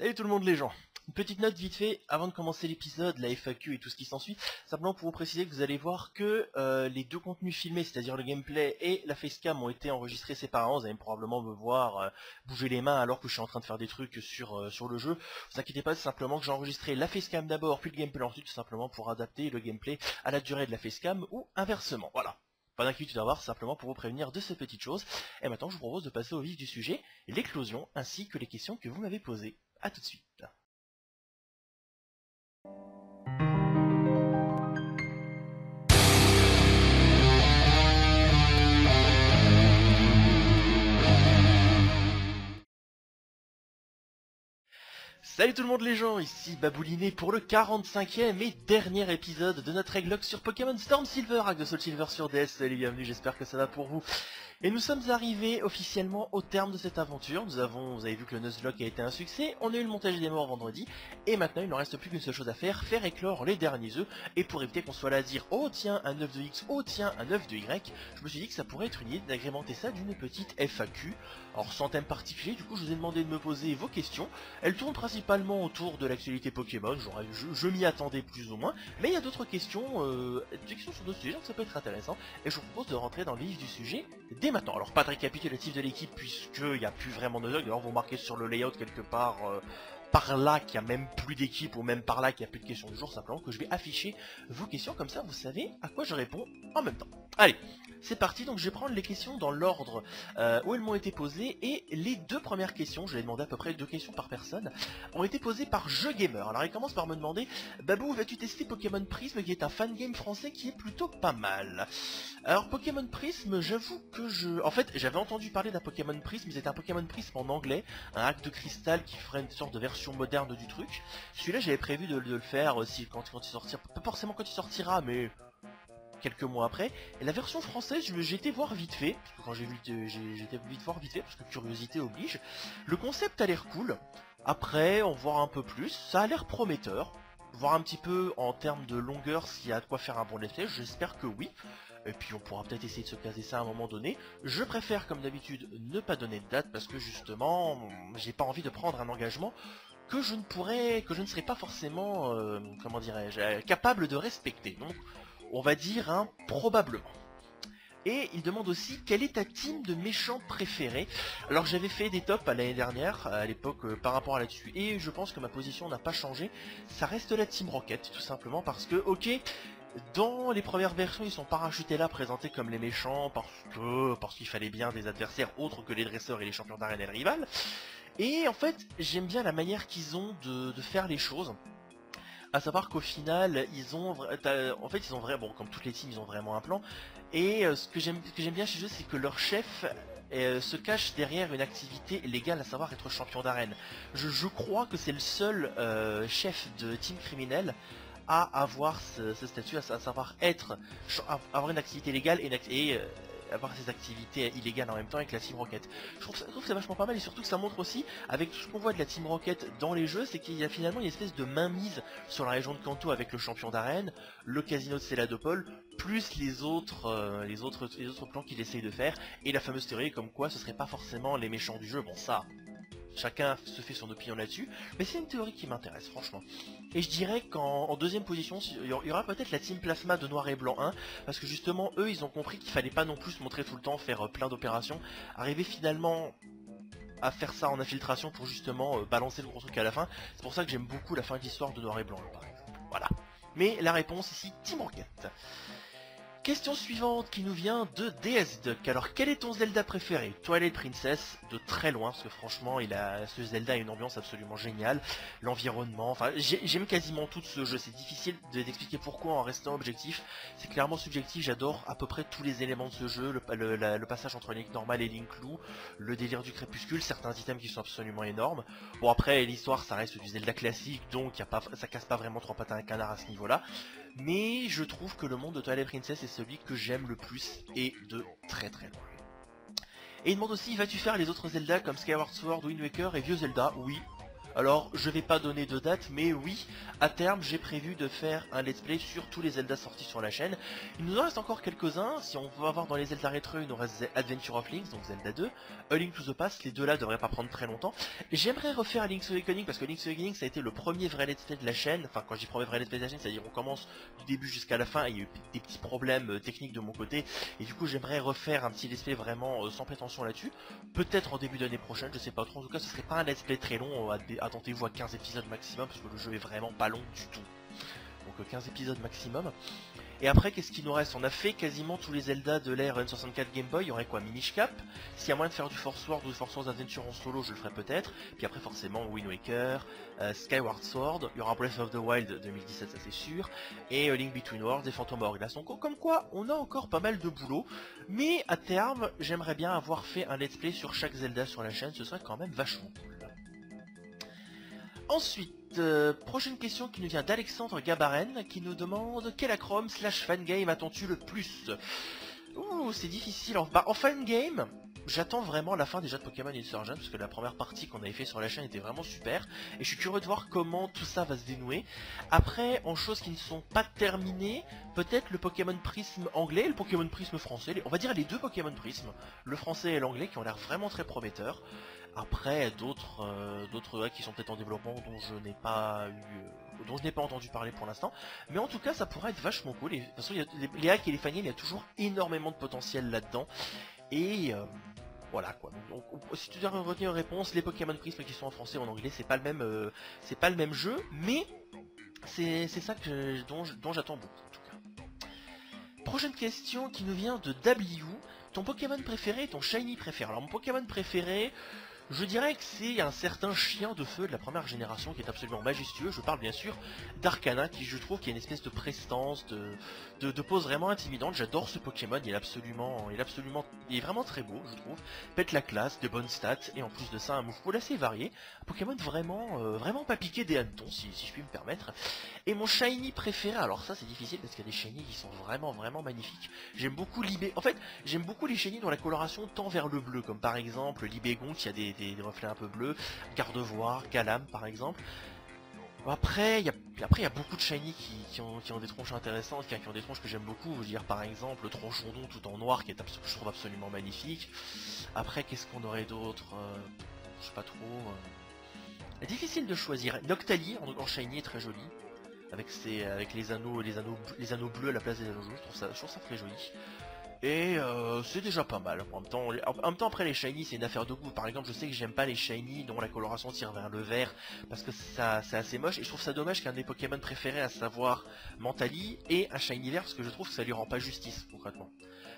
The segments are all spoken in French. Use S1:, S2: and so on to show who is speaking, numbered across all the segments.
S1: Salut tout le monde les gens Une petite note vite fait, avant de commencer l'épisode, la FAQ et tout ce qui s'ensuit, simplement pour vous préciser que vous allez voir que euh, les deux contenus filmés, c'est-à-dire le gameplay et la facecam ont été enregistrés séparément, vous allez probablement me voir euh, bouger les mains alors que je suis en train de faire des trucs sur, euh, sur le jeu. Vous inquiétez pas, c'est simplement que j'ai enregistré la facecam d'abord, puis le gameplay ensuite, tout simplement pour adapter le gameplay à la durée de la facecam ou inversement, voilà. Pas d'inquiétude à avoir, simplement pour vous prévenir de ces petites choses. Et maintenant, je vous propose de passer au vif du sujet, l'éclosion, ainsi que les questions que vous m'avez posées. A tout de suite. Salut tout le monde les gens, ici Babouliné pour le 45e et dernier épisode de notre réglogue sur Pokémon Storm Silver avec de Soul Silver sur DS. Salut, bienvenue, j'espère que ça va pour vous. Et nous sommes arrivés officiellement au terme de cette aventure. Nous avons, vous avez vu que le Nuzlocke a été un succès, on a eu le montage des morts vendredi, et maintenant il ne reste plus qu'une seule chose à faire, faire éclore les derniers œufs, et pour éviter qu'on soit là à dire « Oh tiens, un œuf de X, oh tiens, un œuf de Y », je me suis dit que ça pourrait être une idée d'agrémenter ça d'une petite FAQ. Alors sans thème particulier, du coup je vous ai demandé de me poser vos questions. Elles tournent principalement autour de l'actualité Pokémon, je, m'y attendais plus ou moins, mais il y a d'autres questions, euh, questions sur d'autres sujets, donc ça peut être intéressant, et je vous propose de rentrer dans le vif du sujet dès maintenant. Alors pas de récapitulatif de l'équipe puisqu'il n'y a plus vraiment de dog, alors vous marquez sur le layout quelque part euh, par là qu'il n'y a même plus d'équipe ou même par là qu'il n'y a plus de questions du jour, simplement que je vais afficher vos questions, comme ça vous savez à quoi je réponds en même temps. Allez, c'est parti, donc je vais prendre les questions dans l'ordre euh, où elles m'ont été posées, et les deux premières questions, je vais demander à peu près deux questions par personne, ont été posées par Jeux Gamer. Alors il commence par me demander, Babou, vas-tu tester Pokémon Prism, qui est un fan game français qui est plutôt pas mal? Alors Pokémon Prism, j'avoue que je... En fait, j'avais entendu parler d'un Pokémon Prism, c'était un Pokémon Prism en anglais, un hack de cristal qui ferait une sorte de version moderne du truc. Celui-là, j'avais prévu de, le faire aussi quand, il sortira, pas forcément quand il sortira, mais quelques mois après. Et la version française, j'ai été voir vite fait, quand j'ai vu, j'étais vite voir vite fait, parce que curiosité oblige. Le concept a l'air cool. Après, on voit un peu plus. Ça a l'air prometteur. Voir un petit peu en termes de longueur s'il y a de quoi faire un bon effet, j'espère que oui. Et puis on pourra peut-être essayer de se caser ça à un moment donné. Je préfère, comme d'habitude, ne pas donner de date, parce que justement, j'ai pas envie de prendre un engagement que je ne pourrais, que je ne serais pas forcément, euh, comment dirais-je, capable de respecter. Donc, on va dire un probablement. Et il demande aussi quelle est ta team de méchants préférés? Alors j'avais fait des tops l'année dernière, à l'époque euh, par rapport à là-dessus, et je pense que ma position n'a pas changé. Ça reste la team Rocket, tout simplement parce que, ok, dans les premières versions, ils sont parachutés là, présentés comme les méchants, parce que parce qu'il fallait bien des adversaires autres que les dresseurs et les champions d'arène et le rival. Et en fait, j'aime bien la manière qu'ils ont de, faire les choses. À savoir qu'au final, ils ont, en fait, ils ont vraiment, bon, comme toutes les teams, ils ont vraiment un plan. Et euh, ce que j'aime, j'aime bien chez eux, c'est que leur chef euh, se cache derrière une activité légale, à savoir être champion d'arène. Je, crois que c'est le seul euh, chef de team criminel à avoir ce, statut, à, savoir être, avoir une activité légale et, et avoir ces activités illégales en même temps avec la Team Rocket. Je trouve, que c'est vachement pas mal et surtout que ça montre aussi, avec tout ce qu'on voit de la Team Rocket dans les jeux, c'est qu'il y a finalement une espèce de mainmise sur la région de Kanto avec le champion d'arène, le casino de Céladopol, plus les autres, euh, les autres, les autres plans qu'il essaye de faire, et la fameuse théorie comme quoi ce serait pas forcément les méchants du jeu. Bon ça, Chacun se fait son opinion là-dessus, mais c'est une théorie qui m'intéresse, franchement. Et je dirais qu'en deuxième position, il y aura peut-être la Team Plasma de Noir et Blanc 1, parce que justement, eux, ils ont compris qu'il fallait pas non plus se montrer tout le temps, faire euh, plein d'opérations, arriver finalement à faire ça en infiltration pour justement euh, balancer le gros truc à la fin. C'est pour ça que j'aime beaucoup la fin d'histoire de Noir et Blanc, par. Voilà. Mais la réponse ici, Team Rocket. Question suivante qui nous vient de DS Duck. Alors quel est ton Zelda préféré? Twilight Princess, de très loin, parce que franchement, il a, ce Zelda a une ambiance absolument géniale. L'environnement, enfin, j'aime quasiment tout ce jeu. C'est difficile d'expliquer pourquoi en restant objectif. C'est clairement subjectif, j'adore à peu près tous les éléments de ce jeu. Le, passage entre Link normal et Link Lou, le délire du crépuscule, certains items qui sont absolument énormes. Bon après, l'histoire, ça reste du Zelda classique, donc y a ça casse pas vraiment trois pattes à canard à ce niveau-là mais je trouve que le monde de Twilight Princess est celui que j'aime le plus et de très très loin. Et il demande aussi, vas-tu faire les autres Zelda comme Skyward Sword, Wind Waker et Vieux Zelda? Oui, Alors, je vais pas donner de date, mais oui, à terme, j'ai prévu de faire un let's play sur tous les Zelda sortis sur la chaîne. Il nous en reste encore quelques-uns, si on veut avoir dans les Zelda Retro, il nous reste Adventure of Links, donc Zelda 2, A Link to the Past, les deux là devraient pas prendre très longtemps. J'aimerais refaire Link's Awakening, parce que Link's Awakening, ça a été le premier vrai let's play de la chaîne, enfin quand dis premier vrai let's play de la chaîne, c'est-à-dire on commence du début jusqu'à la fin, et il y a eu des petits problèmes euh, techniques de mon côté, et du coup j'aimerais refaire un petit let's play vraiment euh, sans prétention là-dessus, peut-être en début d'année prochaine, je sais pas trop, en tout cas ce serait pas un let's play très long, euh, attendez-vous à 15 épisodes maximum, parce que le jeu est vraiment pas long du tout. Donc 15 épisodes maximum. Et après, qu'est-ce qu'il nous reste? On a fait quasiment tous les Zelda de l'ère N64 Game Boy. Il y aurait quoi? Minish Cap? S'il y a moyen de faire du Force World ou du Force Wars Adventure en solo, je le ferai peut-être. Puis après, forcément, Wind Waker, Skyward Sword. Il y aura Breath of the Wild 2017, ça c'est sûr. Et Link Between Worlds et Phantom Hourglass. Donc comme quoi, on a encore pas mal de boulot. Mais à terme, j'aimerais bien avoir fait un let's play sur chaque Zelda sur la chaîne. Ce serait quand même vachement. Ensuite, euh, prochaine question qui nous vient d'Alexandre Gabaren qui nous demande quel acrome slash fangame attends-tu le plus? Ouh, c'est difficile. En, bah, en fangame, j'attends vraiment la fin déjà de Pokémon Insurgent parce que la première partie qu'on avait fait sur la chaîne était vraiment super et je suis curieux de voir comment tout ça va se dénouer. Après, en choses qui ne sont pas terminées, peut-être le Pokémon Prisme anglais et le Pokémon Prisme français, on va dire les deux Pokémon Prisme, le français et l'anglais qui ont l'air vraiment très prometteurs. Après, d'autres euh, d'autres qui sont peut-être en développement dont je n'ai pas eu euh, dont je n'ai pas entendu parler pour l'instant. Mais en tout cas, ça pourrait être vachement cool. Et, les, hacks et les faniels, il y a toujours énormément de potentiel là-dedans. Et euh, voilà quoi. Si tu dois retenir une réponse, les Pokémon Prism qui sont en français ou en anglais, c'est pas le même, c'est pas le même jeu, mais c'est ça que dont, j'attends beaucoup. Prochaine question qui nous vient de W. Ton Pokémon préféré, ton Shiny préféré. Alors mon Pokémon préféré, je dirais que c'est un certain chien de feu de la première génération qui est absolument majestueux. Je parle bien sûr d'Arcana qui je trouve qui a une espèce de prestance, de, de, pose vraiment intimidante. J'adore ce Pokémon, il est absolument, il est absolument, il est vraiment très beau je trouve. Pète la classe, de bonnes stats et en plus de ça un move assez varié. Un Pokémon vraiment, euh, vraiment pas piqué des hannetons si, si je puis me permettre. Et mon shiny préféré, alors ça c'est difficile parce qu'il y a des shiny qui sont vraiment vraiment magnifiques. J'aime beaucoup Libé, en fait j'aime beaucoup les shiny dont la coloration tend vers le bleu, comme par exemple Libégon qui a des des, reflets un peu bleus, Gardevoir, Galam par exemple. Après, il y a, beaucoup de shiny qui, ont, des tronches intéressantes, qui, ont des tronches que j'aime beaucoup. Je veux dire, par exemple, le tronchondon tout en noir, qui est absolument magnifique. Après, qu'est-ce qu'on aurait d'autre euh, Je sais pas trop. Euh... Difficile de choisir. Noctali en, shiny est très joli, avec les anneaux, bleus à la place des anneaux jaunes. Je trouve ça très joli. Et euh, c'est déjà pas mal. En même, temps, après les shiny, c'est une affaire de goût. Par exemple, je sais que j'aime pas les shiny dont la coloration tire vers le vert parce que ça, c'est assez moche. Et je trouve ça dommage qu'un des Pokémon préférés, à savoir Mentali, ait un shiny vert parce que je trouve que ça lui rend pas justice concrètement.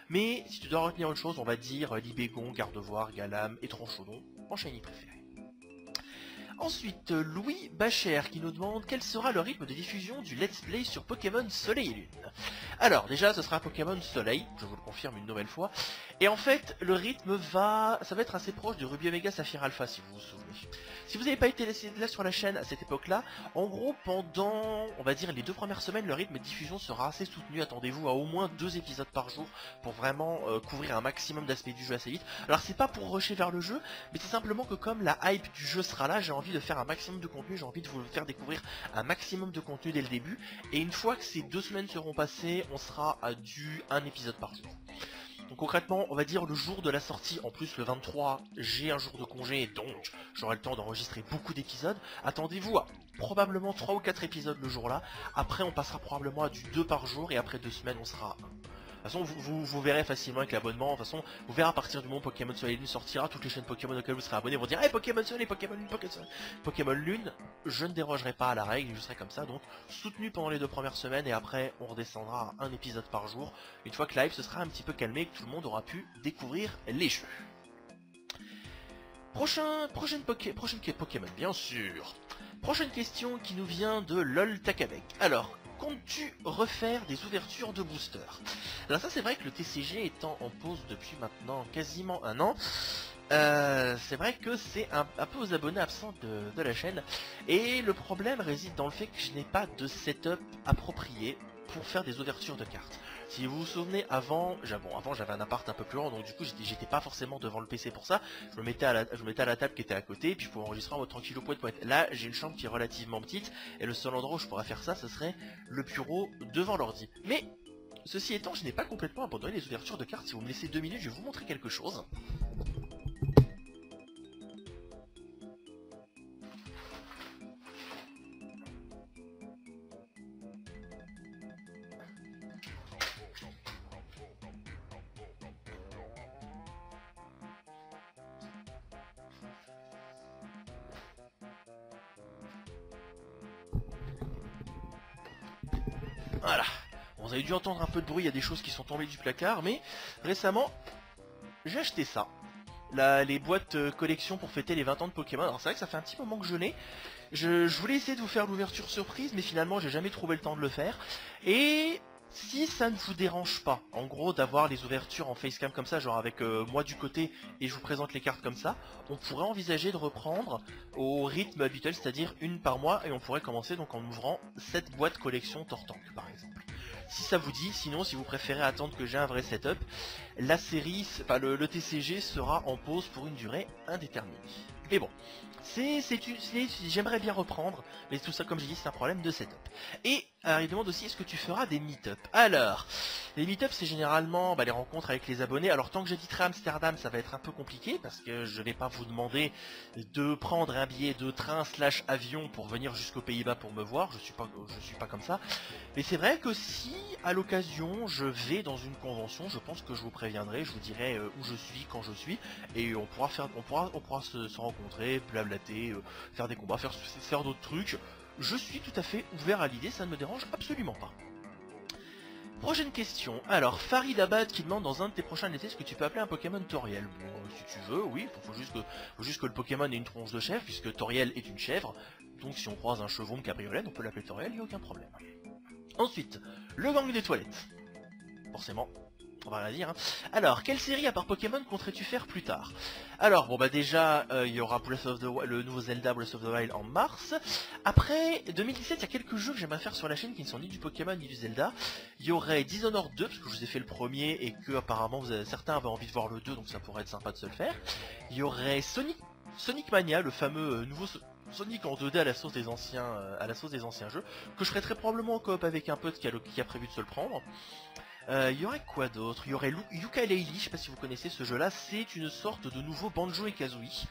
S1: Mais si tu dois retenir une chose, on va dire Libégon, Gardevoir, Galam et Tronchodon en shiny préféré. Ensuite, Louis Bacher qui nous demande quel sera le rythme de diffusion du Let's Play sur Pokémon Soleil et Lune. Alors, déjà, ce sera Pokémon Soleil, je vous le confirme une nouvelle fois. Et en fait, le rythme va... ça va être assez proche de Ruby Omega Saphir Alpha, si vous vous souvenez. Si vous n'avez pas été là sur la chaîne à cette époque-là, en gros, pendant, on va dire, les deux premières semaines, le rythme de diffusion sera assez soutenu. Attendez-vous à au moins deux épisodes par jour pour vraiment euh, couvrir un maximum d'aspects du jeu assez vite. Alors, c'est pas pour rusher vers le jeu, mais c'est simplement que comme la hype du jeu sera là, j'ai envie de faire un maximum de contenu, j'ai envie de vous faire découvrir un maximum de contenu dès le début. Et une fois que ces deux semaines seront passées, on sera à du un épisode par jour. Donc concrètement, on va dire le jour de la sortie, en plus le 23, j'ai un jour de congé, donc j'aurai le temps d'enregistrer beaucoup d'épisodes. Attendez-vous à probablement 3 ou 4 épisodes le jour-là. Après, on passera probablement à du 2 par jour, et après 2 semaines, on sera de toute façon, vous, verrez facilement avec l'abonnement. De toute façon, vous verrez à partir du moment où Pokémon Soleil Lune sortira, toutes les chaînes Pokémon auxquelles vous serez abonné vont dire Hey Pokémon Soleil, Pokémon Lune, Pokémon Soleil, Pokémon Lune. Je ne dérogerai pas à la règle, je serai comme ça. Donc, soutenu pendant les deux premières semaines et après, on redescendra à un épisode par jour. Une fois que live se sera un petit peu calmé et que tout le monde aura pu découvrir les jeux. Prochain, prochaine, poké, prochaine Pokémon, bien sûr. Prochaine question qui nous vient de LOL Takabek. Alors, comptes-tu refaire des ouvertures de booster Alors ça c'est vrai que le TCG étant en pause depuis maintenant quasiment un an, euh, c'est vrai que c'est un, peu aux abonnés absents de, la chaîne. Et le problème réside dans le fait que je n'ai pas de setup approprié pour faire des ouvertures de cartes. Si vous vous souvenez, avant, bon, avant j'avais un appart un peu plus grand, donc du coup j'étais pas forcément devant le PC pour ça. Je me mettais à la, table qui était à côté, et puis je pouvais enregistrer en mode tranquille au poète poète. Là, j'ai une chambre qui est relativement petite, et le seul endroit où je pourrais faire ça, ce serait le bureau devant l'ordi. Mais Ceci étant, je n'ai pas complètement abandonné les ouvertures de cartes. Si vous me laissez deux minutes, je vais vous montrer quelque chose. Voilà. vous avez dû entendre un peu de bruit, il y a des choses qui sont tombées du placard, mais récemment, j'ai acheté ça. les boîtes euh, collection pour fêter les 20 ans de Pokémon. Alors c'est vrai que ça fait un petit moment que je l'ai. Je, je, voulais essayer de vous faire l'ouverture surprise, mais finalement j'ai jamais trouvé le temps de le faire. Et si ça ne vous dérange pas, en gros, d'avoir les ouvertures en facecam comme ça, genre avec euh, moi du côté et je vous présente les cartes comme ça, on pourrait envisager de reprendre au rythme habituel, c'est-à-dire une par mois, et on pourrait commencer donc en ouvrant cette boîte collection Tortank par exemple. Si ça vous dit, sinon si vous préférez attendre que j'ai un vrai setup, la série, enfin le, le TCG sera en pause pour une durée indéterminée. Mais bon, c'est, j'aimerais bien reprendre, mais tout ça, comme j'ai dit, c'est un problème de setup. Et alors, il demande aussi, est-ce que tu feras des meet-up? Alors, les meet-up, c'est généralement bah, les rencontres avec les abonnés. Alors, tant que j'habiterai Amsterdam, ça va être un peu compliqué, parce que je vais pas vous demander de prendre un billet de train slash avion pour venir jusqu'aux Pays-Bas pour me voir. Je suis pas, je suis pas comme ça. Mais c'est vrai que si, à l'occasion, je vais dans une convention, je pense que je vous préviendrai, je vous dirai euh, où je suis, quand je suis, et on pourra faire, on pourra, on pourra se rencontrer, blablater, euh, faire des combats, faire, faire d'autres trucs je suis tout à fait ouvert à l'idée, ça ne me dérange absolument pas. Prochaine question. Alors, Farid Abad qui demande dans un de tes prochains essais ce que tu peux appeler un Pokémon Toriel. Bon, euh, si tu veux, oui, faut, juste que, faut juste que le Pokémon ait une tronche de chèvre, puisque Toriel est une chèvre. Donc si on croise un chevron de cabriolet, on peut l'appeler Toriel, il n'y a aucun problème. Ensuite, le gang des toilettes. Forcément, on va rien dire. Hein. Alors, quelle série à part Pokémon compterais-tu faire plus tard? Alors, bon bah déjà, euh, il y aura the le nouveau Zelda Breath of the Wild en mars. Après, 2017, il y a quelques jeux que j'aimerais faire sur la chaîne qui ne sont ni du Pokémon ni du Zelda. Il y aurait Dishonored 2, parce que je vous ai fait le premier et que apparemment certains avaient envie de voir le 2, donc ça pourrait être sympa de se le faire. Il y aurait Sonic, Sonic Mania, le fameux euh, nouveau... Sonic en 2D à la sauce des anciens euh, à la sauce des anciens jeux que je ferai très probablement en coop avec un pote qui qui a prévu de se le prendre. Il euh, y aurait quoi d'autre? Il y aurait Yooka-Laylee, je sais pas si vous connaissez ce jeu là, c'est une sorte de nouveau Banjo et Kazooie.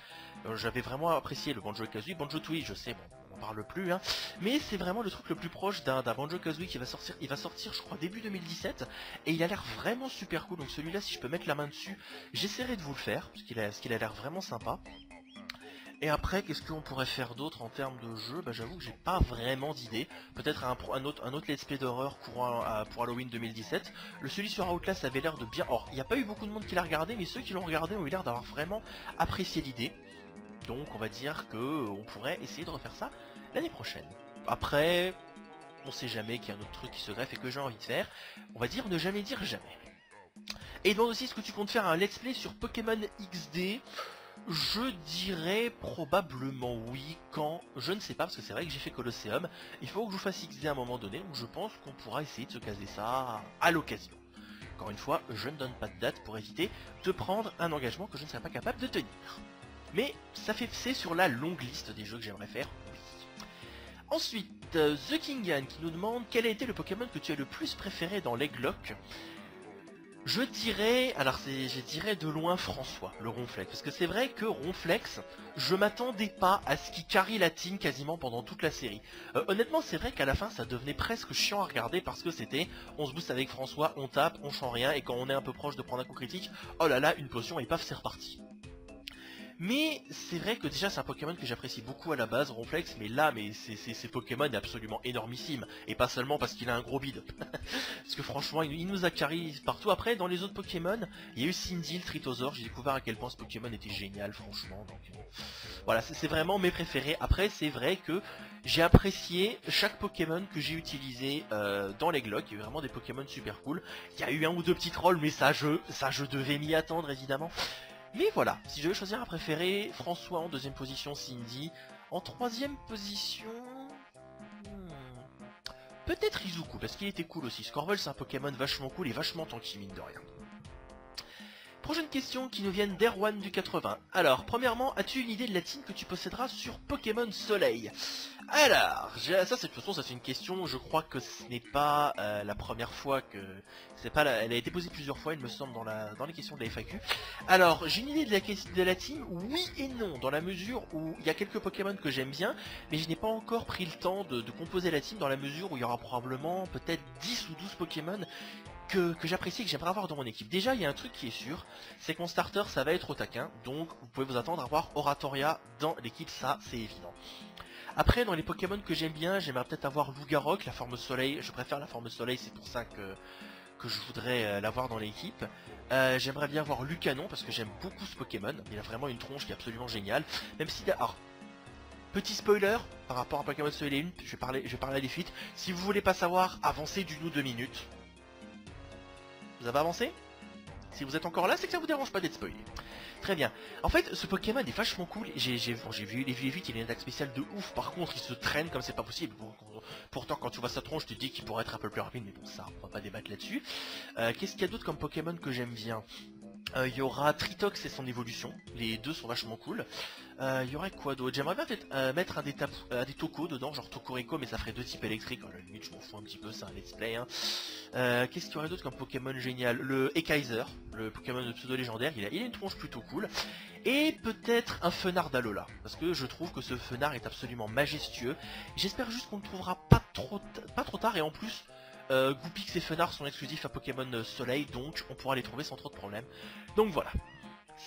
S1: Euh, j'avais vraiment apprécié le Banjo et Kazooie, Banjo Tooie je sais, on en parle plus, hein. mais c'est vraiment le truc le plus proche d'un Banjo Kazooie qui va sortir, il va sortir je crois début 2017, et il a l'air vraiment super cool, donc celui-là si je peux mettre la main dessus, j'essaierai de vous le faire, parce qu'il a l'air vraiment sympa. Et après, qu'est-ce qu'on pourrait faire d'autre en termes de jeu? Bah j'avoue que j'ai pas vraiment d'idée. Peut-être un, autre, un autre let's play d'horreur pour Halloween 2017. Le celui sur Outlast avait l'air de bien... Or, il n'y a pas eu beaucoup de monde qui l'a regardé, mais ceux qui l'ont regardé ont eu l'air d'avoir vraiment apprécié l'idée. Donc on va dire que euh, on pourrait essayer de refaire ça l'année prochaine. Après, on sait jamais qu'il y a un autre truc qui se greffe et que j'ai envie de faire. On va dire ne jamais dire jamais. Et demande aussi ce que tu comptes faire un let's play sur Pokémon XD. Je dirais probablement oui quand, je ne sais pas parce que c'est vrai que j'ai fait Colosseum, il faut que je vous fasse XD à un moment donné, donc je pense qu'on pourra essayer de se caser ça à l'occasion. Encore une fois, je ne donne pas de date pour éviter de prendre un engagement que je ne serais pas capable de tenir. Mais ça fait c'est sur la longue liste des jeux que j'aimerais faire, oui. Ensuite, The Kingan qui nous demande quel a été le Pokémon que tu as le plus préféré dans Leglock je dirais, alors c'est, je dirais de loin François, le Ronflex, parce que c'est vrai que Ronflex, je m'attendais pas à ce qu'il carry la team quasiment pendant toute la série. Euh, honnêtement, c'est vrai qu'à la fin, ça devenait presque chiant à regarder parce que c'était, on se booste avec François, on tape, on chante rien, et quand on est un peu proche de prendre un coup critique, oh là là, une potion et paf, c'est reparti. Mais c'est vrai que déjà c'est un Pokémon que j'apprécie beaucoup à la base, Ronflex, mais là, mais c'est Pokémon est absolument énormissime. Et pas seulement parce qu'il a un gros bide. parce que franchement, il, nous a partout. Après, dans les autres Pokémon, il y a eu Cindil, Tritosaur, j'ai découvert à quel point ce Pokémon était génial, franchement. Euh, voilà, c'est vraiment mes préférés. Après, c'est vrai que j'ai apprécié chaque Pokémon que j'ai utilisé euh, dans les Glock. Il y a eu vraiment des Pokémon super cool. Il y a eu un ou deux petits trolls, mais ça je devais m'y attendre évidemment. Mais voilà, si je veux choisir un préféré, François en deuxième position, Cindy. En troisième position... Hmm, peut-être Izuku, parce qu'il était cool aussi. Scorvol c'est un Pokémon vachement cool et vachement tanky mine de rien. Prochaine question qui nous vient d'Erwan du 80. Alors, premièrement, as-tu une idée de la team que tu posséderas sur Pokémon Soleil? Alors, ça, c'est de toute façon, ça c'est une question, je crois que ce n'est pas euh, la première fois que... c'est pas Elle a été posée plusieurs fois, il me semble, dans, les questions de la FAQ. Alors, j'ai une idée de la, de la team, oui et non, dans la mesure où il y a quelques Pokémon que j'aime bien, mais je n'ai pas encore pris le temps de, de composer la team dans la mesure où il y aura probablement peut-être 10 ou 12 Pokémon que, j'apprécie et que j'aimerais avoir dans mon équipe. Déjà, il y a un truc qui est sûr, c'est que mon starter, ça va être au taquin, donc vous pouvez vous attendre à avoir Oratoria dans l'équipe, ça, c'est évident. Après, dans les Pokémon que j'aime bien, j'aimerais peut-être avoir Lugarok, la forme soleil, je préfère la forme soleil, c'est pour ça que, que je voudrais euh, l'avoir dans l'équipe. Euh, j'aimerais bien avoir Lucanon, parce que j'aime beaucoup ce Pokémon, il a vraiment une tronche qui est absolument géniale, même si... Alors, Petit spoiler par rapport à Pokémon Soleil et Lune, je vais parler, je vais parler des fuites. Si vous voulez pas savoir, avancez d'une ou deux minutes. Vous avez avancé? Si vous êtes encore là, c'est que ça vous dérange pas d'être spoilé. Très bien. En fait, ce Pokémon est vachement cool. J'ai vu les vues il a une attaque spéciale de ouf. Par contre, il se traîne comme c'est pas possible. pourtant, quand tu vois sa tronche, tu te dis qu'il pourrait être un peu plus rapide. Mais bon, ça, on va pas débattre là-dessus. Euh, qu'est-ce qu'il y a d'autre comme Pokémon que j'aime bien? Euh, il y aura Tritox et son évolution, les deux sont vachement cool. Euh, il y aurait quoi d'autre? J'aimerais bien euh, mettre un des, des tocos dedans, genre Tokoriko, mais ça ferait deux types électriques. À la limite, je m'en fous un petit peu, c'est un let's play. Hein. Qu'est-ce qu'il y aurait d'autre comme Pokémon génial? Le Ekaiser, le Pokémon de pseudo légendaire, il a, il a une tronche plutôt cool. Et peut-être un Fenard d'Alola, parce que je trouve que ce Fenard est absolument majestueux. J'espère juste qu'on ne trouvera pas trop, pas trop tard, et en plus, euh, Goupix et Fenard sont exclusifs à Pokémon euh, Soleil, donc on pourra les trouver sans trop de problèmes. Donc voilà.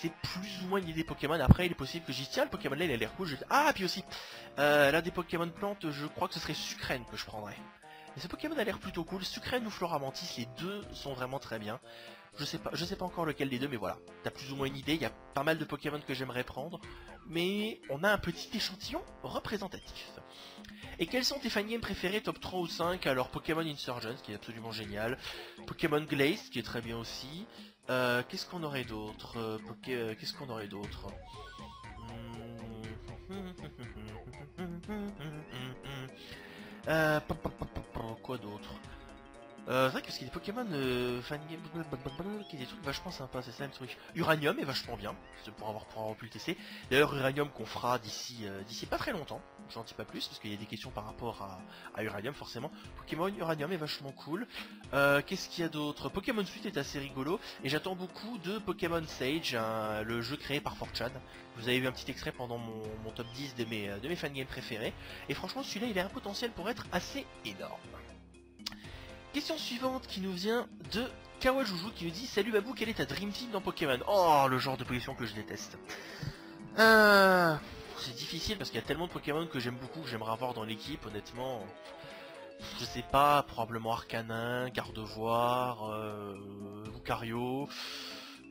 S1: C'est plus ou moins une idée Pokémon. Après, il est possible que j'y tiens, le Pokémon là, il a l'air cool. Ah, puis aussi, euh, là des Pokémon plantes, je crois que ce serait Sucrène que je prendrais. Mais ce Pokémon a l'air plutôt cool. Sucrène ou Floramantis, les deux sont vraiment très bien. Je sais pas, je sais pas encore lequel des deux, mais voilà. T'as plus ou moins une idée, il y a pas mal de Pokémon que j'aimerais prendre. Mais on a un petit échantillon représentatif. Et quels sont tes fangames préférés top 3 ou 5 Alors Pokémon Insurgence qui est absolument génial, Pokémon Glace qui est très bien aussi. Euh, qu'est-ce qu'on aurait d'autre euh, euh, Qu'est-ce qu'on aurait d'autre? Quoi d'autre? Euh, c'est vrai que parce qu'il y a des Pokémon euh, fan qui des trucs vachement sympas, c'est ça le truc. Uranium est vachement bien, pour avoir, pour avoir pu le tester. D'ailleurs Uranium qu'on fera d'ici euh, d'ici pas très longtemps, j'en dis pas plus, parce qu'il y a des questions par rapport à, Uranium forcément. Pokémon Uranium est vachement cool. Euh, qu'est-ce qu'il y a d'autre? Pokémon Suite est assez rigolo, et j'attends beaucoup de Pokémon Sage, le jeu créé par 4 Vous avez vu un petit extrait pendant mon, top 10 de mes, de mes fangames préférés, et franchement celui-là il a un potentiel pour être assez énorme. Question suivante qui nous vient de Kawajuju qui nous dit Salut Babou, quelle est ta Dream Team dans Pokémon? Oh, le genre de position que je déteste. Euh, c'est difficile parce qu'il y a tellement de Pokémon que j'aime beaucoup, que j'aimerais avoir dans l'équipe, honnêtement. Je sais pas, probablement Arcanin, Gardevoir, euh, Lucario,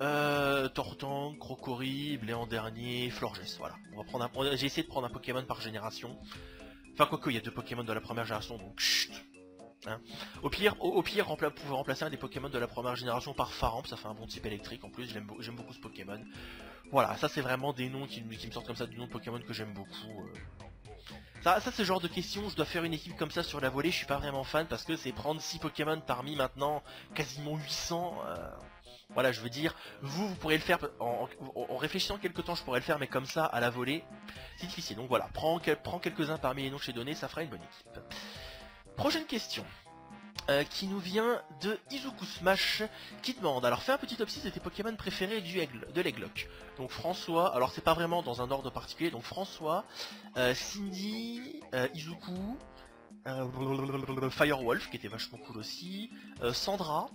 S1: euh, Tortank, Crocori, Bléand dernier, Florges, voilà. On va prendre. J'ai essayé de prendre un Pokémon par génération. Enfin, quoique, il y a deux Pokémon de la première génération, donc chut Hein. Au pire, au, pire, vous pouvez remplacer un des Pokémon de la première génération par Faramp, ça fait un bon type électrique en plus, j'aime beaucoup ce Pokémon. Voilà, ça c'est vraiment des noms qui, me sortent comme ça, des noms de Pokémon que j'aime beaucoup. Euh. Ça, c'est le genre de question, je dois faire une équipe comme ça sur la volée, je suis pas vraiment fan parce que c'est prendre 6 Pokémon parmi maintenant quasiment 800. Euh. Voilà, je veux dire, vous, vous pourrez le faire, en, réfléchissant quelques temps, je pourrais le faire, mais comme ça, à la volée, c'est difficile. Donc voilà, prends, prends quelques-uns parmi les noms que j'ai donnés, ça fera une bonne équipe. Prochaine question. Euh, qui nous vient de Izuku Smash qui demande alors fais un petit top 6 de tes Pokémon préférés du de l'Eglock donc François alors c'est pas vraiment dans un ordre particulier donc François euh, Cindy euh, Izuku Firewolf qui était vachement cool aussi Sandra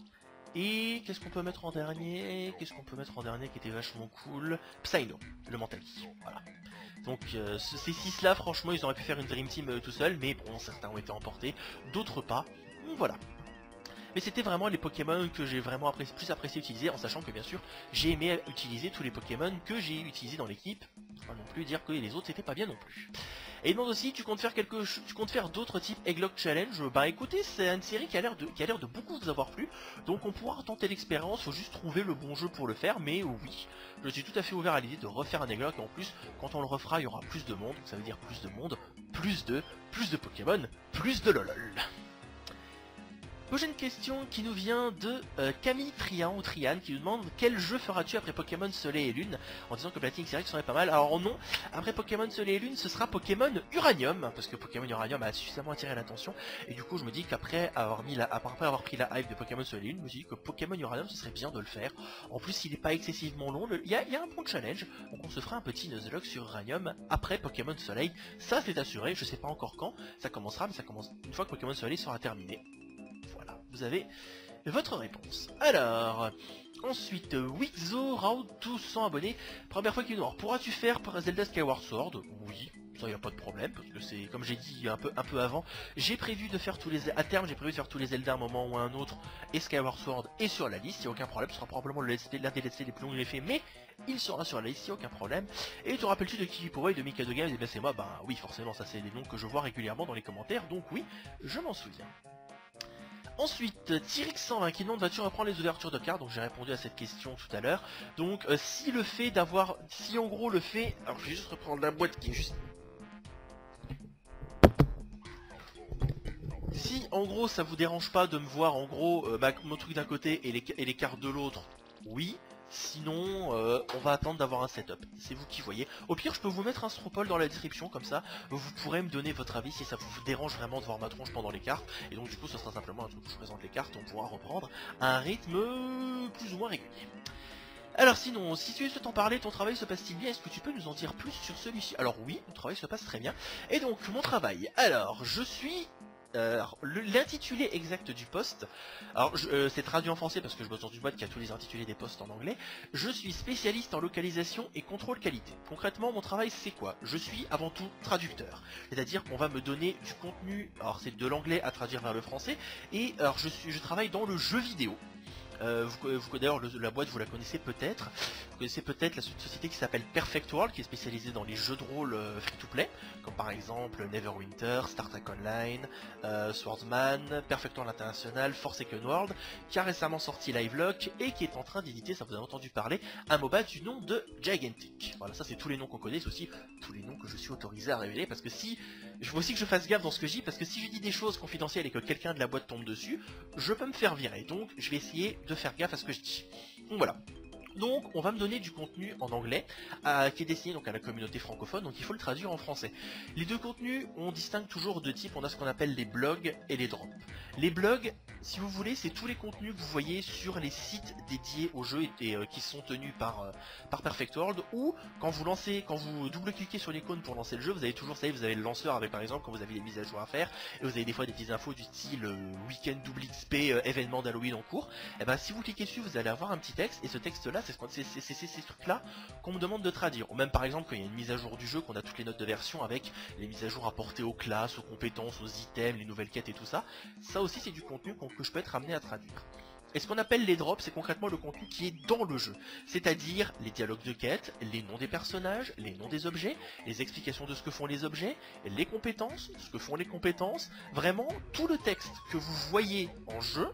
S1: et qu'est-ce qu'on peut mettre en dernier? Qu'est-ce qu'on peut mettre en dernier qui était vachement cool? Psyno, le Mentali. Voilà. Donc ces six là franchement ils auraient pu faire une Dream Team tout seuls mais bon certains ont été emportés, d'autres pas voilà. Mais c'était vraiment les Pokémon que j'ai vraiment plus apprécié utiliser, en sachant que bien sûr, j'ai aimé utiliser tous les Pokémon que j'ai utilisés dans l'équipe. Pas non plus dire que les autres c'était pas bien non plus. Et il demande aussi, tu comptes faire quelque tu comptes faire d'autres types Egglock Challenge Bah écoutez, c'est une série qui a l'air de, beaucoup vous avoir plu, donc on pourra tenter l'expérience, faut juste trouver le bon jeu pour le faire, mais oui, je suis tout à fait ouvert à l'idée de refaire un Egglock, et en plus, quand on le refera, il y aura plus de monde, donc ça veut dire plus de monde, plus de, plus de Pokémon, plus de lolol. Une question qui nous vient de euh, Camille Trian ou Trian qui nous demande quel jeu feras-tu après Pokémon Soleil et Lune? En disant que Platinum X serait pas mal. Alors non, après Pokémon Soleil et Lune ce sera Pokémon Uranium parce que Pokémon Uranium a suffisamment attiré l'attention. Et du coup je me dis qu'après avoir pris la hype de Pokémon Soleil et Lune, je me dis que Pokémon Uranium ce serait bien de le faire. En plus il n'est pas excessivement long, il y, a, un bon challenge, donc on se fera un petit Nuzlocke sur Uranium après Pokémon Soleil. Ça c'est assuré, je sais pas encore quand. Ça commencera mais ça commence une fois que Pokémon Soleil sera terminé vous avez votre réponse. Alors, ensuite, Wixo Route 200 abonnés, première fois qu'il nous pourras-tu faire Zelda Skyward Sword? Oui, ça y a pas de problème, parce que c'est, comme j'ai dit un peu, avant, j'ai prévu de faire tous les, à terme j'ai prévu de faire tous les Zelda à un moment ou à un autre, et Skyward Sword est sur la liste, il n'y a aucun problème, ce sera probablement l'un des LSD les plus longs que j'ai fait, mais il sera sur la liste, il n'y a aucun problème. Et te rappelles-tu de Kikipuro et de Mikado Games? Et bien c'est moi, bah oui forcément ça c'est des noms que je vois régulièrement dans les commentaires, donc oui, je m'en souviens. Ensuite, Tyrix120 qui demande vas-tu reprendre les ouvertures de cartes Donc j'ai répondu à cette question tout à l'heure. Donc euh, si le fait d'avoir... Si en gros le fait... Alors je vais juste reprendre la boîte qui est juste... Si en gros ça vous dérange pas de me voir en gros euh, mon truc d'un côté et les cartes de l'autre, oui. Sinon, euh, on va attendre d'avoir un setup. C'est vous qui voyez. Au pire, je peux vous mettre un stropole dans la description, comme ça, vous pourrez me donner votre avis si ça vous dérange vraiment de voir ma tronche pendant les cartes. Et donc, du coup, ce sera simplement un truc où je présente les cartes, on pourra reprendre un rythme plus ou moins régulier. Alors sinon, si tu souhaites en parler, ton travail se passe-t-il bien? Est-ce que tu peux nous en dire plus sur celui-ci? Alors oui, mon travail se passe très bien. Et donc, mon travail. Alors, je suis euh, l'intitulé exact du poste, alors euh, c'est traduit en français parce que je bosse dans une boîte qui a tous les intitulés des postes en anglais, je suis spécialiste en localisation et contrôle qualité. Concrètement mon travail c'est quoi? Je suis avant tout traducteur, c'est-à-dire qu'on va me donner du contenu, alors c'est de l'anglais à traduire vers le français, et alors je, suis, je travaille dans le jeu vidéo, euh, vous, D'ailleurs, la boîte, vous la connaissez peut-être. Connaissez peut-être la société qui s'appelle Perfect World, qui est spécialisée dans les jeux de rôle euh, free-to-play, comme par exemple Neverwinter, Star Trek Online, euh, Swordsman, Perfect World International, Forsaken World, qui a récemment sorti Livelock et qui est en train d'éditer, ça vous avez entendu parler, un MOBA du nom de Gigantic. Voilà, ça c'est tous les noms qu'on connaît, c'est aussi tous les noms que je suis autorisé à révéler, parce que si... Je veux aussi que je fasse gaffe dans ce que je dis, parce que si je dis des choses confidentielles et que quelqu'un de la boîte tombe dessus, je peux me faire virer. Donc je vais essayer de faire gaffe à ce que je dis. Donc voilà. Donc on va me donner du contenu en anglais qui est destiné donc à la communauté francophone, donc il faut le traduire en français. Les deux contenus, on distingue toujours deux types, on a ce qu'on appelle les blogs et les drops. Les blogs, si vous voulez, c'est tous les contenus que vous voyez sur les sites dédiés au jeu et, euh, qui sont tenus par, euh, Perfect World, ou quand vous lancez, quand vous double-cliquez sur l'icône pour lancer le jeu, vous avez toujours, ça vous avez le lanceur avec par exemple quand vous avez des mises à jour à faire, et vous avez des fois des petites infos du style euh, week-end double XP, événement d'Halloween en cours, et eh ben si vous cliquez dessus, vous allez avoir un petit texte, et ce texte là, c'est ces trucs-là qu'on me demande de traduire. Ou même par exemple quand il y a une mise à jour du jeu, qu'on a toutes les notes de version avec les mises à jour apportées aux classes, aux compétences, aux items, les nouvelles quêtes et tout ça. Ça aussi c'est du contenu que je peux être amené à traduire. Et ce qu'on appelle les drops, c'est concrètement le contenu qui est dans le jeu. C'est-à-dire les dialogues de quête, les noms des personnages, les noms des objets, les explications de ce que font les objets, les compétences, ce que font les compétences. Vraiment, tout le texte que vous voyez en jeu,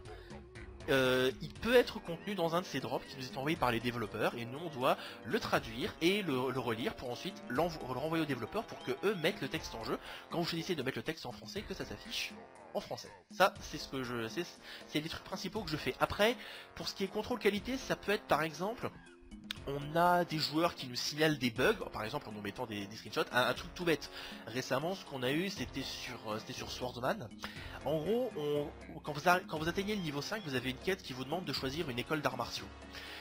S1: euh, il peut être contenu dans un de ces drops qui nous est envoyé par les développeurs et nous on doit le traduire et le, relire pour ensuite le renvoyer aux développeurs pour que eux mettent le texte en jeu. Quand vous choisissez de mettre le texte en français, que ça s'affiche en français. Ça, c'est ce que je, c'est les trucs principaux que je fais. Après, pour ce qui est contrôle qualité, ça peut être par exemple on a des joueurs qui nous signalent des bugs, par exemple en nous mettant des, screenshots. Un, truc tout bête. Récemment, ce qu'on a eu, c'était sur, euh, c'était sur Swordsman. En gros, quand, vous atteignez le niveau 5, vous avez une quête qui vous demande de choisir une école d'arts martiaux.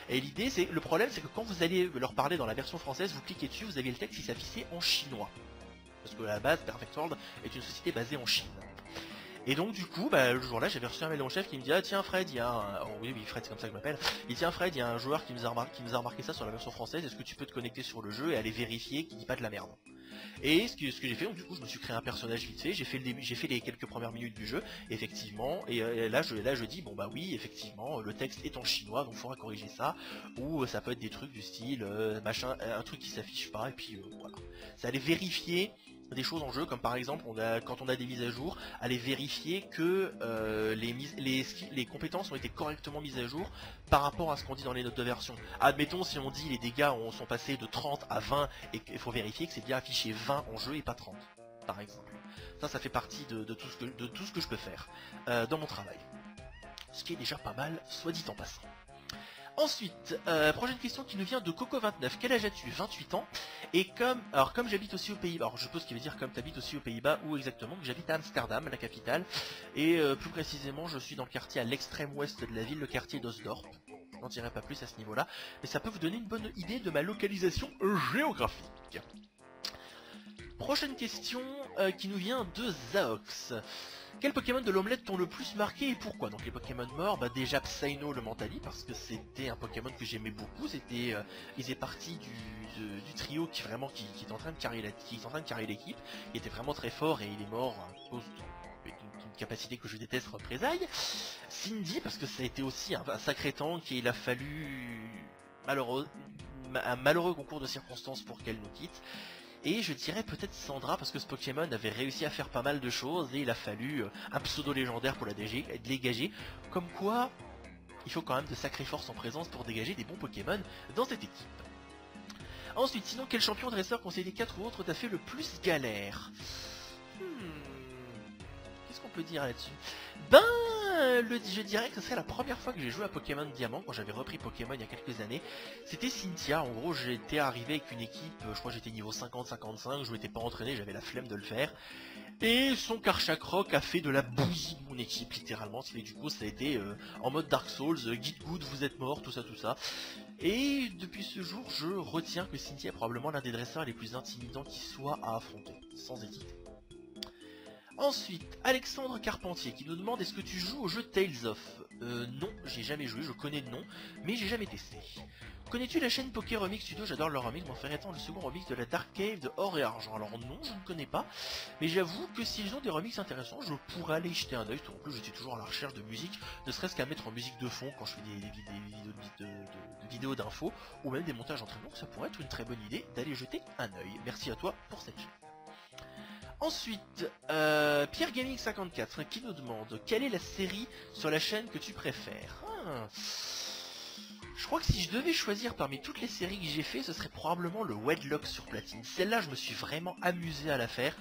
S1: Et l'idée, c'est le problème, c'est que quand vous allez leur parler dans la version française, vous cliquez dessus, vous avez le texte qui s'affichait en chinois. Parce que à la base, Perfect World est une société basée en Chine. Et donc du coup, bah, le jour-là, j'avais reçu un mail de chef qui me dit ah tiens Fred, il y a un... Oh, oui Fred c'est comme ça que je m'appelle. Il Fred, il y a un joueur qui nous a remarqué, ça sur la version française. Est-ce que tu peux te connecter sur le jeu et aller vérifier qu'il dit pas de la merde? Et ce que, ce que j'ai fait, donc du coup je me suis créé un personnage vite fait, j'ai fait, j'ai fait les quelques premières minutes du jeu, effectivement, et euh, là, je, dis, bon bah oui, effectivement, le texte est en chinois, donc faudra corriger ça, ou euh, ça peut être des trucs du style, euh, machin, un truc qui s'affiche pas, et puis voilà. Ça allait vérifier des choses en jeu, comme par exemple on a, quand on a des mises à jour, aller vérifier que euh, les, les, les, compétences ont été correctement mises à jour par rapport à ce qu'on dit dans les notes de version. Admettons si on dit les dégâts ont, sont passés de 30 à 20 et qu'il faut vérifier que c'est bien affiché 20 en jeu et pas 30, par exemple. Ça, ça fait partie de, tout, ce que, de tout ce que je peux faire euh, dans mon travail. ce qui est déjà pas mal, soit dit en passant. Ensuite, euh, prochaine question qui nous vient de Coco29. Quel âge as-tu? 28 ans. Et comme, alors comme j'habite aussi aux Pays-Bas, alors je suppose qu'il veut dire comme tu habites aussi aux Pays-Bas, ou exactement, que j'habite à Amsterdam, la capitale. Et euh, plus précisément, je suis dans le quartier à l'extrême ouest de la ville, le quartier d'Osdorp. Je n'en dirai pas plus à ce niveau-là, mais ça peut vous donner une bonne idée de ma localisation géographique. Prochaine question euh, qui nous vient de Zaox. Quel Pokémon de l'omelette t'ont le plus marqué et pourquoi? Donc les Pokémon morts, bah déjà Psyno le Mentali parce que c'était un Pokémon que j'aimais beaucoup, c'était euh, il faisait partie du, trio qui vraiment qui, est en train de carrer qui de carrer l'équipe, il était vraiment très fort et il est mort à cause d'une capacité que je déteste représailles. Cindy parce que ça a été aussi un, sacré tank et il a fallu malheureux un malheureux concours de circonstances pour qu'elle nous quitte. Et je dirais peut-être Sandra parce que ce Pokémon avait réussi à faire pas mal de choses et il a fallu euh, un pseudo légendaire pour la dégager. Comme quoi, il faut quand même de sacrées forces en présence pour dégager des bons Pokémon dans cette équipe. Ensuite, sinon, quel champion dresseur conseillé des 4 ou autres t'a fait le plus galère? Hmm. Qu'est-ce qu'on peut dire là-dessus? Ben, le, je dirais que ce serait la première fois que j'ai joué à Pokémon Diamant, quand j'avais repris Pokémon il y a quelques années. C'était Cynthia, en gros j'étais arrivé avec une équipe, je crois j'étais niveau 50-55, je m'étais pas entraîné, j'avais la flemme de le faire. Et son Karchakroc a fait de la bouillie de mon équipe, littéralement. Et du coup, ça a été euh, en mode Dark Souls, euh, Git Good, vous êtes mort, tout ça, tout ça. Et depuis ce jour, je retiens que Cynthia est probablement l'un des dresseurs les plus intimidants qui soit à affronter, sans hésiter. Ensuite, Alexandre Carpentier qui nous demande est-ce que tu joues au jeu Tales of? Euh, non, j'ai jamais joué, je connais le nom, mais j'ai jamais testé. Connais-tu la chaîne Poké Remix Studio? J'adore leur remix, m'en ferait le second remix de la Dark Cave de Or et Argent. Alors non, je ne connais pas, mais j'avoue que s'ils ont des remixes intéressants, je pourrais aller y jeter un oeil. En plus, j'étais toujours à la recherche de musique, ne serait-ce qu'à mettre en musique de fond quand je fais des, vidéos d'infos, ou même des montages d'entraînement, ça pourrait être une très bonne idée d'aller jeter un oeil. Merci à toi pour cette chaîne. Ensuite, euh, Pierre Gaming 54 qui nous demande quelle est la série sur la chaîne que tu préfères? Ah. Je crois que si je devais choisir parmi toutes les séries que j'ai fait, ce serait probablement le Wedlock sur Platine. Celle-là, je me suis vraiment amusé à la faire.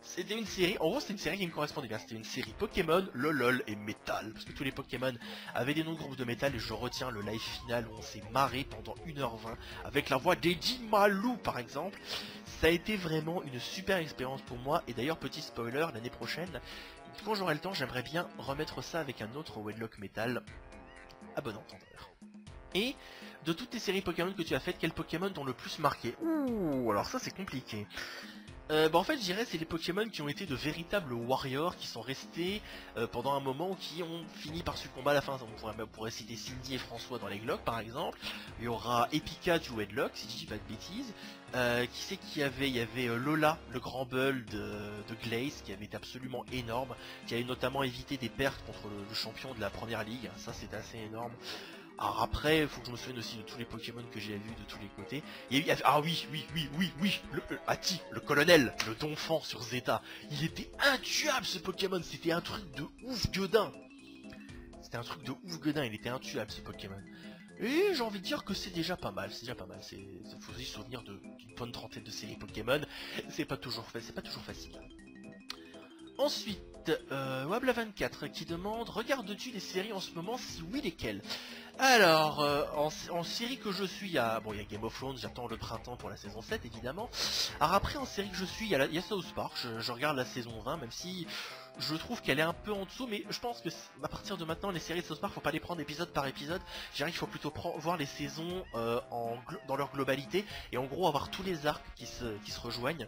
S1: C'était une série, en gros c'était une série qui me correspondait bien, c'était une série Pokémon, LOL et Metal, parce que tous les Pokémon avaient des noms de groupes de métal et je retiens le live final où on s'est marré pendant 1h20 avec la voix d'Eddie Malou par exemple. Ça a été vraiment une super expérience pour moi et d'ailleurs petit spoiler, l'année prochaine, quand j'aurai le temps j'aimerais bien remettre ça avec un autre Wedlock Metal à bon entendeur. Et de toutes les séries Pokémon que tu as faites, quel Pokémon t'ont le plus marqué? Ouh, alors ça c'est compliqué. Euh, bah en fait je dirais c'est les Pokémon qui ont été de véritables warriors qui sont restés euh, pendant un moment qui ont fini par succomber à la fin. On pourrait, citer Cindy et François dans les Glocks par exemple. Il y aura Epica du Wedlock si je dis pas de bêtises. Euh, qui c'est qu'il y avait Il y avait Lola, le grand bull de, Glaze qui avait été absolument énorme, qui avait notamment évité des pertes contre le champion de la première ligue. Ça c'est assez énorme. Alors après, faut que je me souvienne aussi de tous les Pokémon que j'ai vus de tous les côtés. Il ah oui, oui, oui, oui, oui, le, euh, Ati, le colonel, le Donphan sur Zeta. Il était intuable ce Pokémon, c'était un truc de ouf gueudin. C'était un truc de ouf gueudin, il était intuable ce Pokémon. Et j'ai envie de dire que c'est déjà pas mal, c'est déjà pas mal. C'est, faut aussi se souvenir d'une bonne trentaine de séries Pokémon. C'est pas toujours, c'est pas toujours facile. Ensuite, euh, Wabla24 qui demande Regardes-tu les séries en ce moment Si oui, lesquelles? Alors, euh, en, série que je suis, bon, il y a Game of Thrones, j'attends le printemps pour la saison 7 évidemment. Alors après, en série que je suis, il y a, South Park, je, regarde la saison 20, même si je trouve qu'elle est un peu en dessous, mais je pense que à partir de maintenant, les séries de South Park, faut pas les prendre épisode par épisode. Qu'il faut plutôt voir les saisons euh, dans leur globalité, et en gros avoir tous les arcs qui se rejoignent.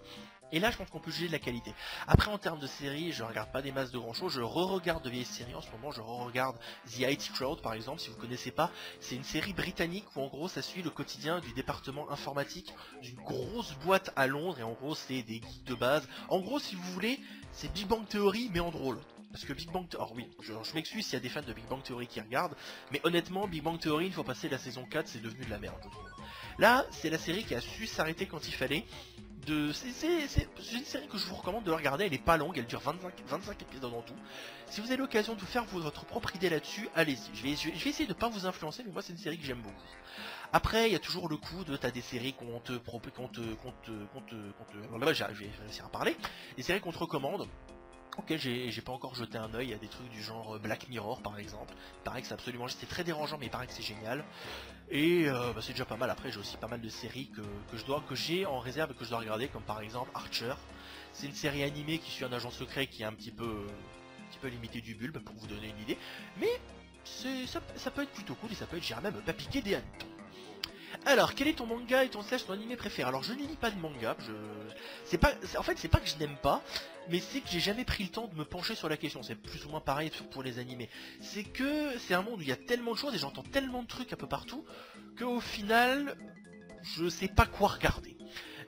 S1: Et là, je pense qu'on peut juger de la qualité. Après, en termes de séries, je regarde pas des masses de grand chose. Je re-regarde de vieilles séries. En ce moment, je re-regarde The IT Crowd, par exemple, si vous connaissez pas. C'est une série britannique où, en gros, ça suit le quotidien du département informatique d'une grosse boîte à Londres. Et en gros, c'est des geeks de base. En gros, si vous voulez, c'est Big Bang Theory, mais en drôle. Parce que Big Bang Theory, alors oui, je, m'excuse s'il y a des fans de Big Bang Theory qui regardent, mais honnêtement, Big Bang Theory, il faut passer la saison 4, c'est devenu de la merde. Là, c'est la série qui a su s'arrêter quand il fallait, c'est une série que je vous recommande de regarder, elle est pas longue, elle dure 25, 25 épisodes en tout. Si vous avez l'occasion de vous faire votre propre idée là-dessus, allez-y. Je vais, je, vais, essayer de pas vous influencer, mais moi c'est une série que j'aime beaucoup. Après, il y a toujours le coup de t'as des séries qu'on te qu'on te qu'on te qu'on te qu'on te, je vais réussir à parler, des séries qu'on te recommande Ok, j'ai pas encore jeté un oeil à des trucs du genre Black Mirror par exemple. Il paraît que c'est absolument, c'est très dérangeant, mais il paraît que c'est génial. Et bah, c'est déjà pas mal. Après, j'ai aussi pas mal de séries que, je dois, que j'ai en réserve et que je dois regarder, comme par exemple Archer. C'est une série animée qui suit un agent secret qui est un petit peu, un petit limité du bulbe pour vous donner une idée. Mais ça, ça, peut être plutôt cool et ça peut être, j'irais même pas piquer des hannetons. Alors, quel est ton manga et ton slash ton animé préféré? Alors, je ne lis pas de manga. Je... C'est pas, en fait, c'est pas que je n'aime pas, mais c'est que j'ai jamais pris le temps de me pencher sur la question. C'est plus ou moins pareil pour les animés. C'est que c'est un monde où il y a tellement de choses et j'entends tellement de trucs un peu partout que au final, je sais pas quoi regarder.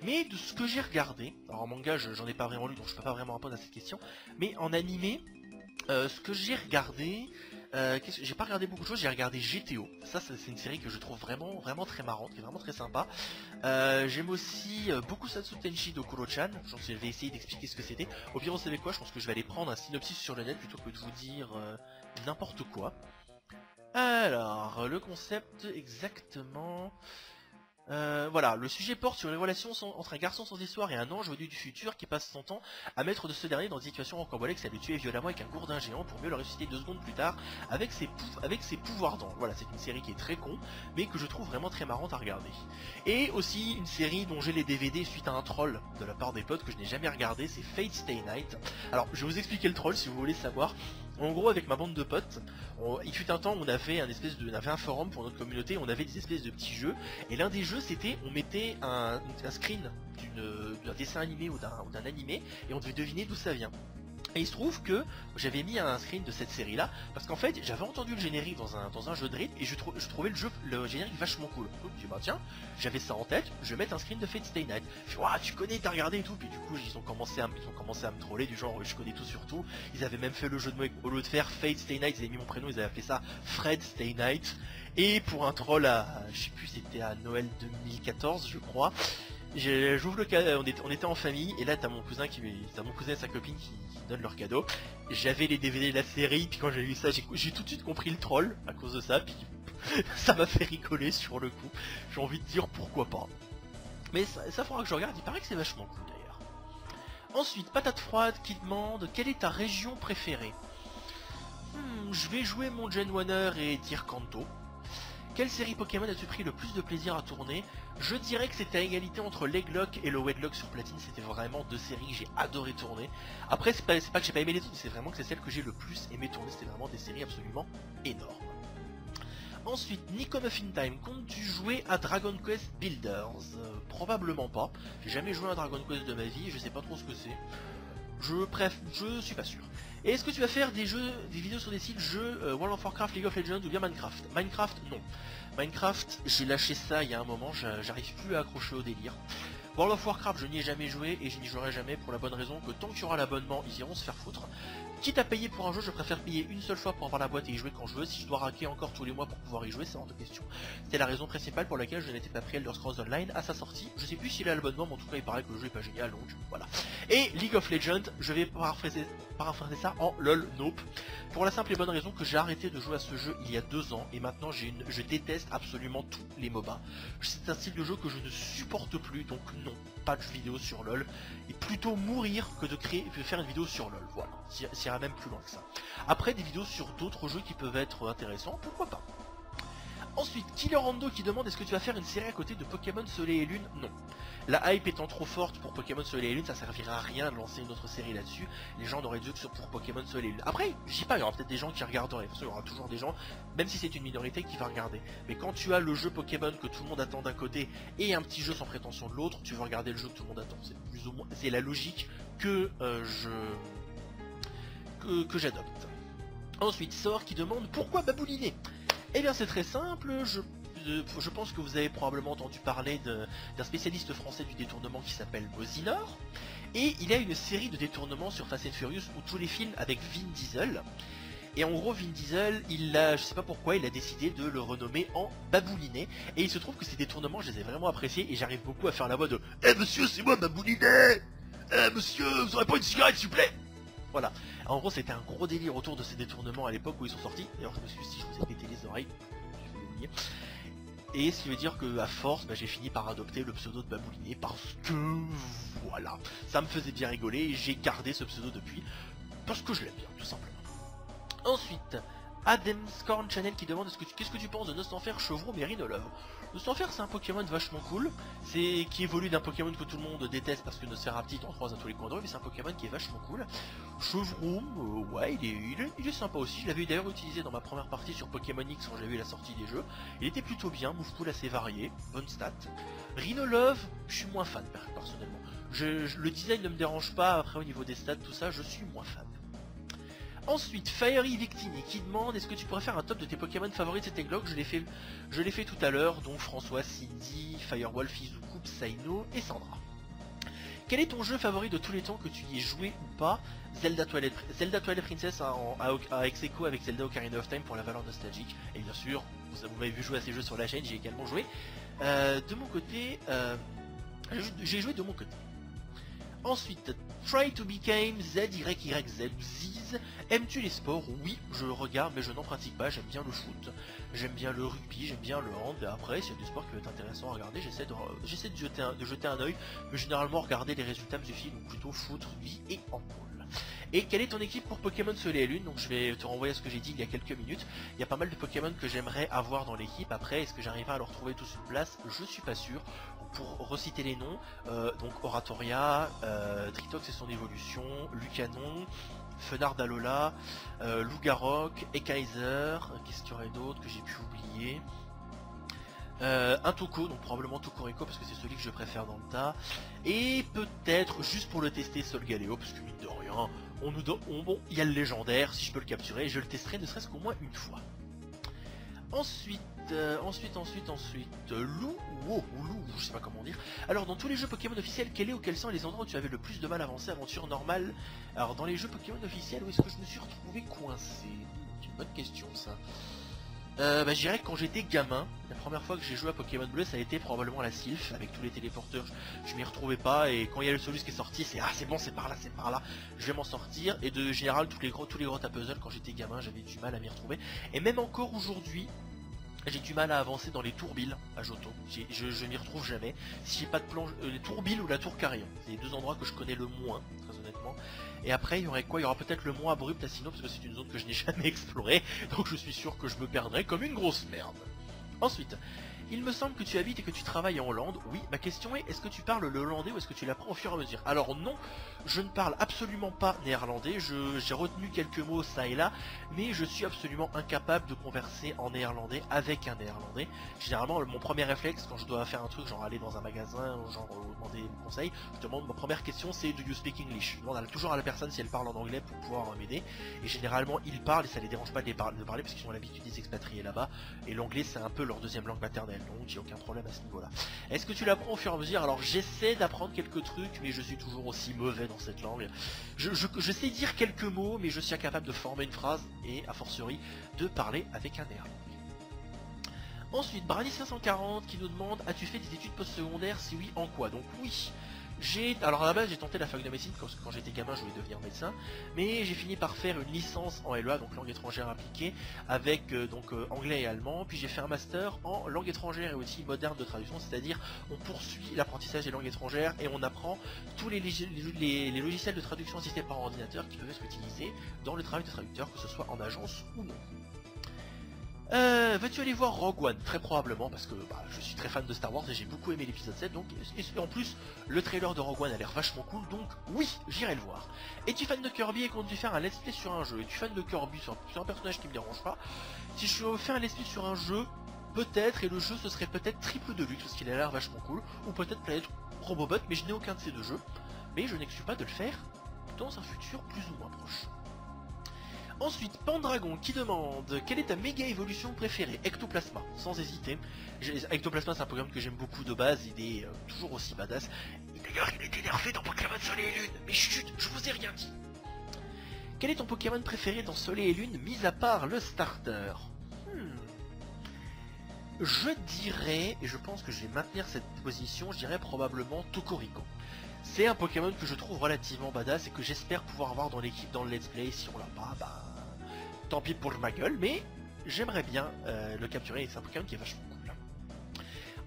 S1: Mais de ce que j'ai regardé, alors en manga, j'en ai pas vraiment lu, donc je peux pas vraiment répondre à cette question. Mais en animé, euh, ce que j'ai regardé, euh, j'ai pas regardé beaucoup de choses, j'ai regardé GTO. Ça, c'est une série que je trouve vraiment, vraiment très marrante, qui est vraiment très sympa. Euh, j'aime aussi euh, beaucoup Satsu Tenshi d'Okuro-chan. Je vais essayer d'expliquer ce que c'était. Au pire, vous savez quoi Je pense que je vais aller prendre un synopsis sur le net plutôt que de vous dire n'importe quoi. Alors, le concept exactement... Euh, voilà, le sujet porte sur les relations entre un garçon sans histoire et un ange venu du futur qui passe son temps à mettre de ce dernier dans une situation rocambolesque, ça le tuer violemment avec un gourdin géant pour mieux le ressusciter deux secondes plus tard avec ses, avec ses pouvoirs d'ange. Voilà, c'est une série qui est très con, mais que je trouve vraiment très marrante à regarder. Et aussi une série dont j'ai les DVD suite à un troll de la part des potes que je n'ai jamais regardé, c'est Fate Stay Night. Alors, je vais vous expliquer le troll si vous voulez savoir. En gros, avec ma bande de potes, il fut un temps où on avait un espèce de, on avait un forum pour notre communauté, on avait des espèces de petits jeux, et l'un des jeux c'était, on mettait un, screen d'un dessin animé ou d'un animé, et on devait deviner d'où ça vient. Et il se trouve que j'avais mis un screen de cette série là parce qu'en fait j'avais entendu le générique dans un, dans un jeu de rythme et je, trouvais le jeu le générique vachement cool. Donc je me bah tiens, j'avais ça en tête, je vais mettre un screen de Fate Stay Night. Je dis tu connais, t'as regardé et tout, puis du coup ils ont commencé à, ils ont commencé à me troller du genre je connais tout sur tout. Ils avaient même fait le jeu de mots au lieu de faire Fate Stay Night, ils avaient mis mon prénom, ils avaient fait ça Fred Stay Night. Et pour un troll à, je sais plus c'était à Noël 2014 je crois, J'ouvre le cadeau, on, était en famille, et là t'as mon cousin qui, t'as mon cousin et sa copine qui, donnent leur cadeau. J'avais les DVD de la série, puis quand j'ai vu ça, j'ai tout de suite compris le troll à cause de ça, puis ça m'a fait rigoler sur le coup. J'ai envie de dire pourquoi pas. Mais ça, faudra que je regarde, il paraît que c'est vachement cool d'ailleurs. Ensuite, patate froide qui demande quelle est ta région préférée? Hmm, Je vais jouer mon Gen Warner et dire Kanto. Quelle série Pokémon as-tu pris le plus de plaisir à tourner? Je dirais que c'était à égalité entre Leglock et le Wedlock sur Platine, c'était vraiment deux séries que j'ai adoré tourner. Après, c'est pas, que j'ai pas aimé les autres, c'est vraiment que c'est celle que j'ai le plus aimé tourner, c'était vraiment des séries absolument énormes. Ensuite, Nico Muffin Time, comptes-tu jouer à Dragon Quest Builders? Euh, Probablement pas, j'ai jamais joué à Dragon Quest de ma vie, je sais pas trop ce que c'est. Je préfère, je suis pas sûr. Et est-ce que tu vas faire des jeux, des vidéos sur des sites jeux euh, World of Warcraft, League of Legends ou bien Minecraft? Minecraft, non. Minecraft, j'ai lâché ça il y a un moment, j'arrive plus à accrocher au délire. World of Warcraft, je n'y ai jamais joué et je n'y jouerai jamais pour la bonne raison que tant qu'il y aura l'abonnement, ils iront se faire foutre. Quitte à payer pour un jeu, je préfère payer une seule fois pour avoir la boîte et y jouer quand je veux. Si je dois raquer encore tous les mois pour pouvoir y jouer, c'est hors de question. C'était la raison principale pour laquelle je n'étais pas pris Elder Scrolls Online à sa sortie. Je sais plus s'il a l'abonnement, mais en tout cas il paraît que le jeu est pas génial, donc voilà. Et League of Legends, je vais paraphraser, ça en LOL Nope. Pour la simple et bonne raison que j'ai arrêté de jouer à ce jeu il y a deux ans et maintenant j'ai une... je déteste absolument tous les MOBA. C'est un style de jeu que je ne supporte plus, donc non, pas de vidéo sur LOL. Et plutôt mourir que de créer, de faire une vidéo sur LOL, voilà même plus loin que ça. Après, des vidéos sur d'autres jeux qui peuvent être intéressants, pourquoi pas. Ensuite, Killer Rondo qui demande est-ce que tu vas faire une série à côté de Pokémon Soleil et Lune? Non. La hype étant trop forte pour Pokémon Soleil et Lune, ça servira à rien de lancer une autre série là-dessus. Les gens n'auraient dû que pour Pokémon Soleil et Lune. Après, je sais pas, il y aura peut-être des gens qui regarderaient. Parce qu'il y aura toujours des gens, même si c'est une minorité, qui va regarder. Mais quand tu as le jeu Pokémon que tout le monde attend d'un côté et un petit jeu sans prétention de l'autre, tu vas regarder le jeu que tout le monde attend. C'est plus ou moins, c'est la logique que euh, je que, j'adopte. Ensuite, Sor qui demande pourquoi babouliner Eh bien c'est très simple, je, je, pense que vous avez probablement entendu parler d'un spécialiste français du détournement qui s'appelle Mosinor. Et il a une série de détournements sur Fast and Furious ou tous les films avec Vin Diesel. Et en gros, Vin Diesel, il a, je sais pas pourquoi, il a décidé de le renommer en Baboulinet. Et il se trouve que ces détournements, je les ai vraiment appréciés et j'arrive beaucoup à faire la voix de Eh monsieur, c'est moi Baboulinet Eh monsieur, vous aurez pas une cigarette s'il vous plaît voilà. En gros, c'était un gros délire autour de ces détournements à l'époque où ils sont sortis. D'ailleurs, je me suis si je vous ai pété les oreilles, je. Et ce qui veut dire que à force, bah, j'ai fini par adopter le pseudo de Babouliné parce que voilà, ça me faisait bien rigoler et j'ai gardé ce pseudo depuis. parce que je l'aime bien, tout simplement. Ensuite, Adam Scorn Channel qui demande qu'est-ce que tu penses de Nostanfer, Chevron et Rhinolove Nostanfer c'est un Pokémon vachement cool, c'est qui évolue d'un Pokémon que tout le monde déteste parce que Nosferaptite en croise à tous les coins de rue, mais c'est un Pokémon qui est vachement cool. Chevron, euh, ouais il est, il, est, sympa aussi, je l'avais d'ailleurs utilisé dans ma première partie sur Pokémon X quand j'ai vu la sortie des jeux. Il était plutôt bien, move pool assez varié, bonne stat. Rhinolove, je suis moins fan personnellement. le design ne me dérange pas, après au niveau des stats tout ça, je suis moins fan. Ensuite, Fiery Victini qui demande est-ce que tu pourrais faire un top de tes Pokémon favoris de cette Eglock Je l'ai fait, tout à l'heure, donc François, Cindy, Firewolf, Izuku, Psyno et Sandra. Quel est ton jeu favori de tous les temps que tu y aies joué ou pas? Zelda Twilight, Zelda Twilight Princess à, ex avec Zelda Ocarina of Time pour la valeur nostalgique. Et bien sûr, vous, vous m'avez vu jouer à ces jeux sur la chaîne, j'ai également joué. Euh, de mon côté, euh, j'ai joué de mon côté. Ensuite, Try to Become ZYYZ Ziz. Aimes-tu les sports? Oui, je regarde, mais je n'en pratique pas. J'aime bien le foot, j'aime bien le rugby, j'aime bien le hand. Et après, s'il y a des sports qui peuvent être intéressants à regarder, j'essaie de, j'essaie de, jeter un, de jeter un oeil. Mais généralement, regarder les résultats me suffit, donc plutôt foot, rugby et handball. Et quelle est ton équipe pour Pokémon Soleil et Lune? Donc je vais te renvoyer à ce que j'ai dit il y a quelques minutes. Il y a pas mal de Pokémon que j'aimerais avoir dans l'équipe. Après, est-ce que j'arriverai à leur trouver tous une place? Je suis pas sûr pour reciter les noms, euh, donc Oratoria, euh, Tritox et son évolution, Lucanon, Fenard d'Alola, euh, Lougarok, Ekaiser, qu'est-ce qu'il y aurait d'autre que j'ai pu oublier? Un Toko, donc probablement Tokorico parce que c'est celui que je préfère dans le tas. Et peut-être, juste pour le tester, Solgaleo, parce que mine de rien, on nous donne, il y a le légendaire, si je peux le capturer, je le testerai ne serait-ce qu'au moins une fois. Ensuite, euh, ensuite, ensuite, ensuite, euh, Lou, wow, Lou, je sais pas comment dire. Alors, dans tous les jeux Pokémon officiels, quel est ou quels sont les endroits où tu avais le plus de mal à avancer aventure normale? Alors, dans les jeux Pokémon officiels, où est-ce que je me suis retrouvé coincé? C'est une bonne question, ça. Euh, bah, je dirais que quand j'étais gamin, la première fois que j'ai joué à Pokémon Bleu, ça a été probablement la Sylph, avec tous les téléporteurs, je, m'y retrouvais pas, et quand il y a le Solus qui est sorti, c'est ah c'est bon, c'est par là, c'est par là, je vais m'en sortir, et de général, tous les gros, tous les puzzle, quand j'étais gamin, j'avais du mal à m'y retrouver, et même encore aujourd'hui, j'ai du mal à avancer dans les tourbilles à Johto. Je, je retrouve jamais. Si j'ai pas de planche, euh, les tourbilles ou la tour Carillon. C'est les deux endroits que je connais le moins, très honnêtement. Et après, il y aurait quoi? Il y aura peut-être le mont abrupt à parce que c'est une zone que je n'ai jamais explorée. Donc je suis sûr que je me perdrai comme une grosse merde. Ensuite, il me semble que tu habites et que tu travailles en Hollande. Oui, ma question est, est-ce que tu parles le hollandais ou est-ce que tu l'apprends au fur et à mesure? Alors non, je ne parle absolument pas néerlandais. J'ai retenu quelques mots ça et là, mais je suis absolument incapable de converser en néerlandais avec un néerlandais. Généralement, mon premier réflexe quand je dois faire un truc, genre aller dans un magasin, genre euh, demander conseil, je demande, ma première question c'est Do you speak English? On a toujours à la personne si elle parle en anglais pour pouvoir m'aider. Et généralement, ils parlent et ça les dérange pas de, parler, de parler parce qu'ils ont l'habitude des expatriés là-bas. Et l'anglais, c'est un peu leur deuxième langue maternelle donc j'ai aucun problème à ce niveau-là. Est-ce que tu l'apprends au fur et à mesure? Alors j'essaie d'apprendre quelques trucs, mais je suis toujours aussi mauvais dans cette langue. Je, sais dire quelques mots, mais je suis incapable de former une phrase, et a fortiori de parler avec un air. Ensuite, Brady 540 qui nous demande As-tu fait des études post-secondaires? Si oui, en quoi? Donc oui, j'ai, alors à la base j'ai tenté la fac de médecine quand, quand j'étais gamin je voulais devenir médecin, mais j'ai fini par faire une licence en LEA, donc langue étrangère appliquée, avec euh, donc euh, anglais et allemand, puis j'ai fait un master en langue étrangère et outils modernes de traduction, c'est-à-dire on poursuit l'apprentissage des langues étrangères et on apprend tous les, logiciels de traduction assistés par ordinateur qui peuvent être utilisés dans le travail de traducteur, que ce soit en agence ou non. Euh, Vas-tu aller voir Rogue One? Très probablement, parce que bah, je suis très fan de Star Wars et j'ai beaucoup aimé l'épisode 7, donc et en plus, le trailer de Rogue One a l'air vachement cool, donc oui, j'irai le voir. Es-tu fan de Kirby et comptes-tu faire un let's play sur un jeu? Es-tu fan de Kirby? C'est un, personnage qui me dérange pas. Si je fais un let's play sur un jeu, peut-être, et le jeu ce serait peut-être Triple Deluxe, parce qu'il a l'air vachement cool, ou peut-être Planet Robobot, mais je n'ai aucun de ces deux jeux. Mais je n'exclus pas de le faire dans un futur plus ou moins proche. Ensuite, Pandragon qui demande quelle est ta méga évolution préférée? Ectoplasma, sans hésiter. Ectoplasma c'est un programme que j'aime beaucoup de base, il est euh, toujours aussi badass. D'ailleurs il est énervé dans Pokémon Soleil et Lune, mais chut, je vous ai rien dit. Quel est ton Pokémon préféré dans Soleil et Lune, mis à part le starter? Hmm. Je dirais, et je pense que je vais maintenir cette position, je dirais probablement Tokorico. C'est un Pokémon que je trouve relativement badass et que j'espère pouvoir avoir dans l'équipe dans le let's play. Si on l'a pas, bah tant pis pour ma gueule, mais j'aimerais bien euh, le capturer. C'est un Pokémon qui est vachement cool.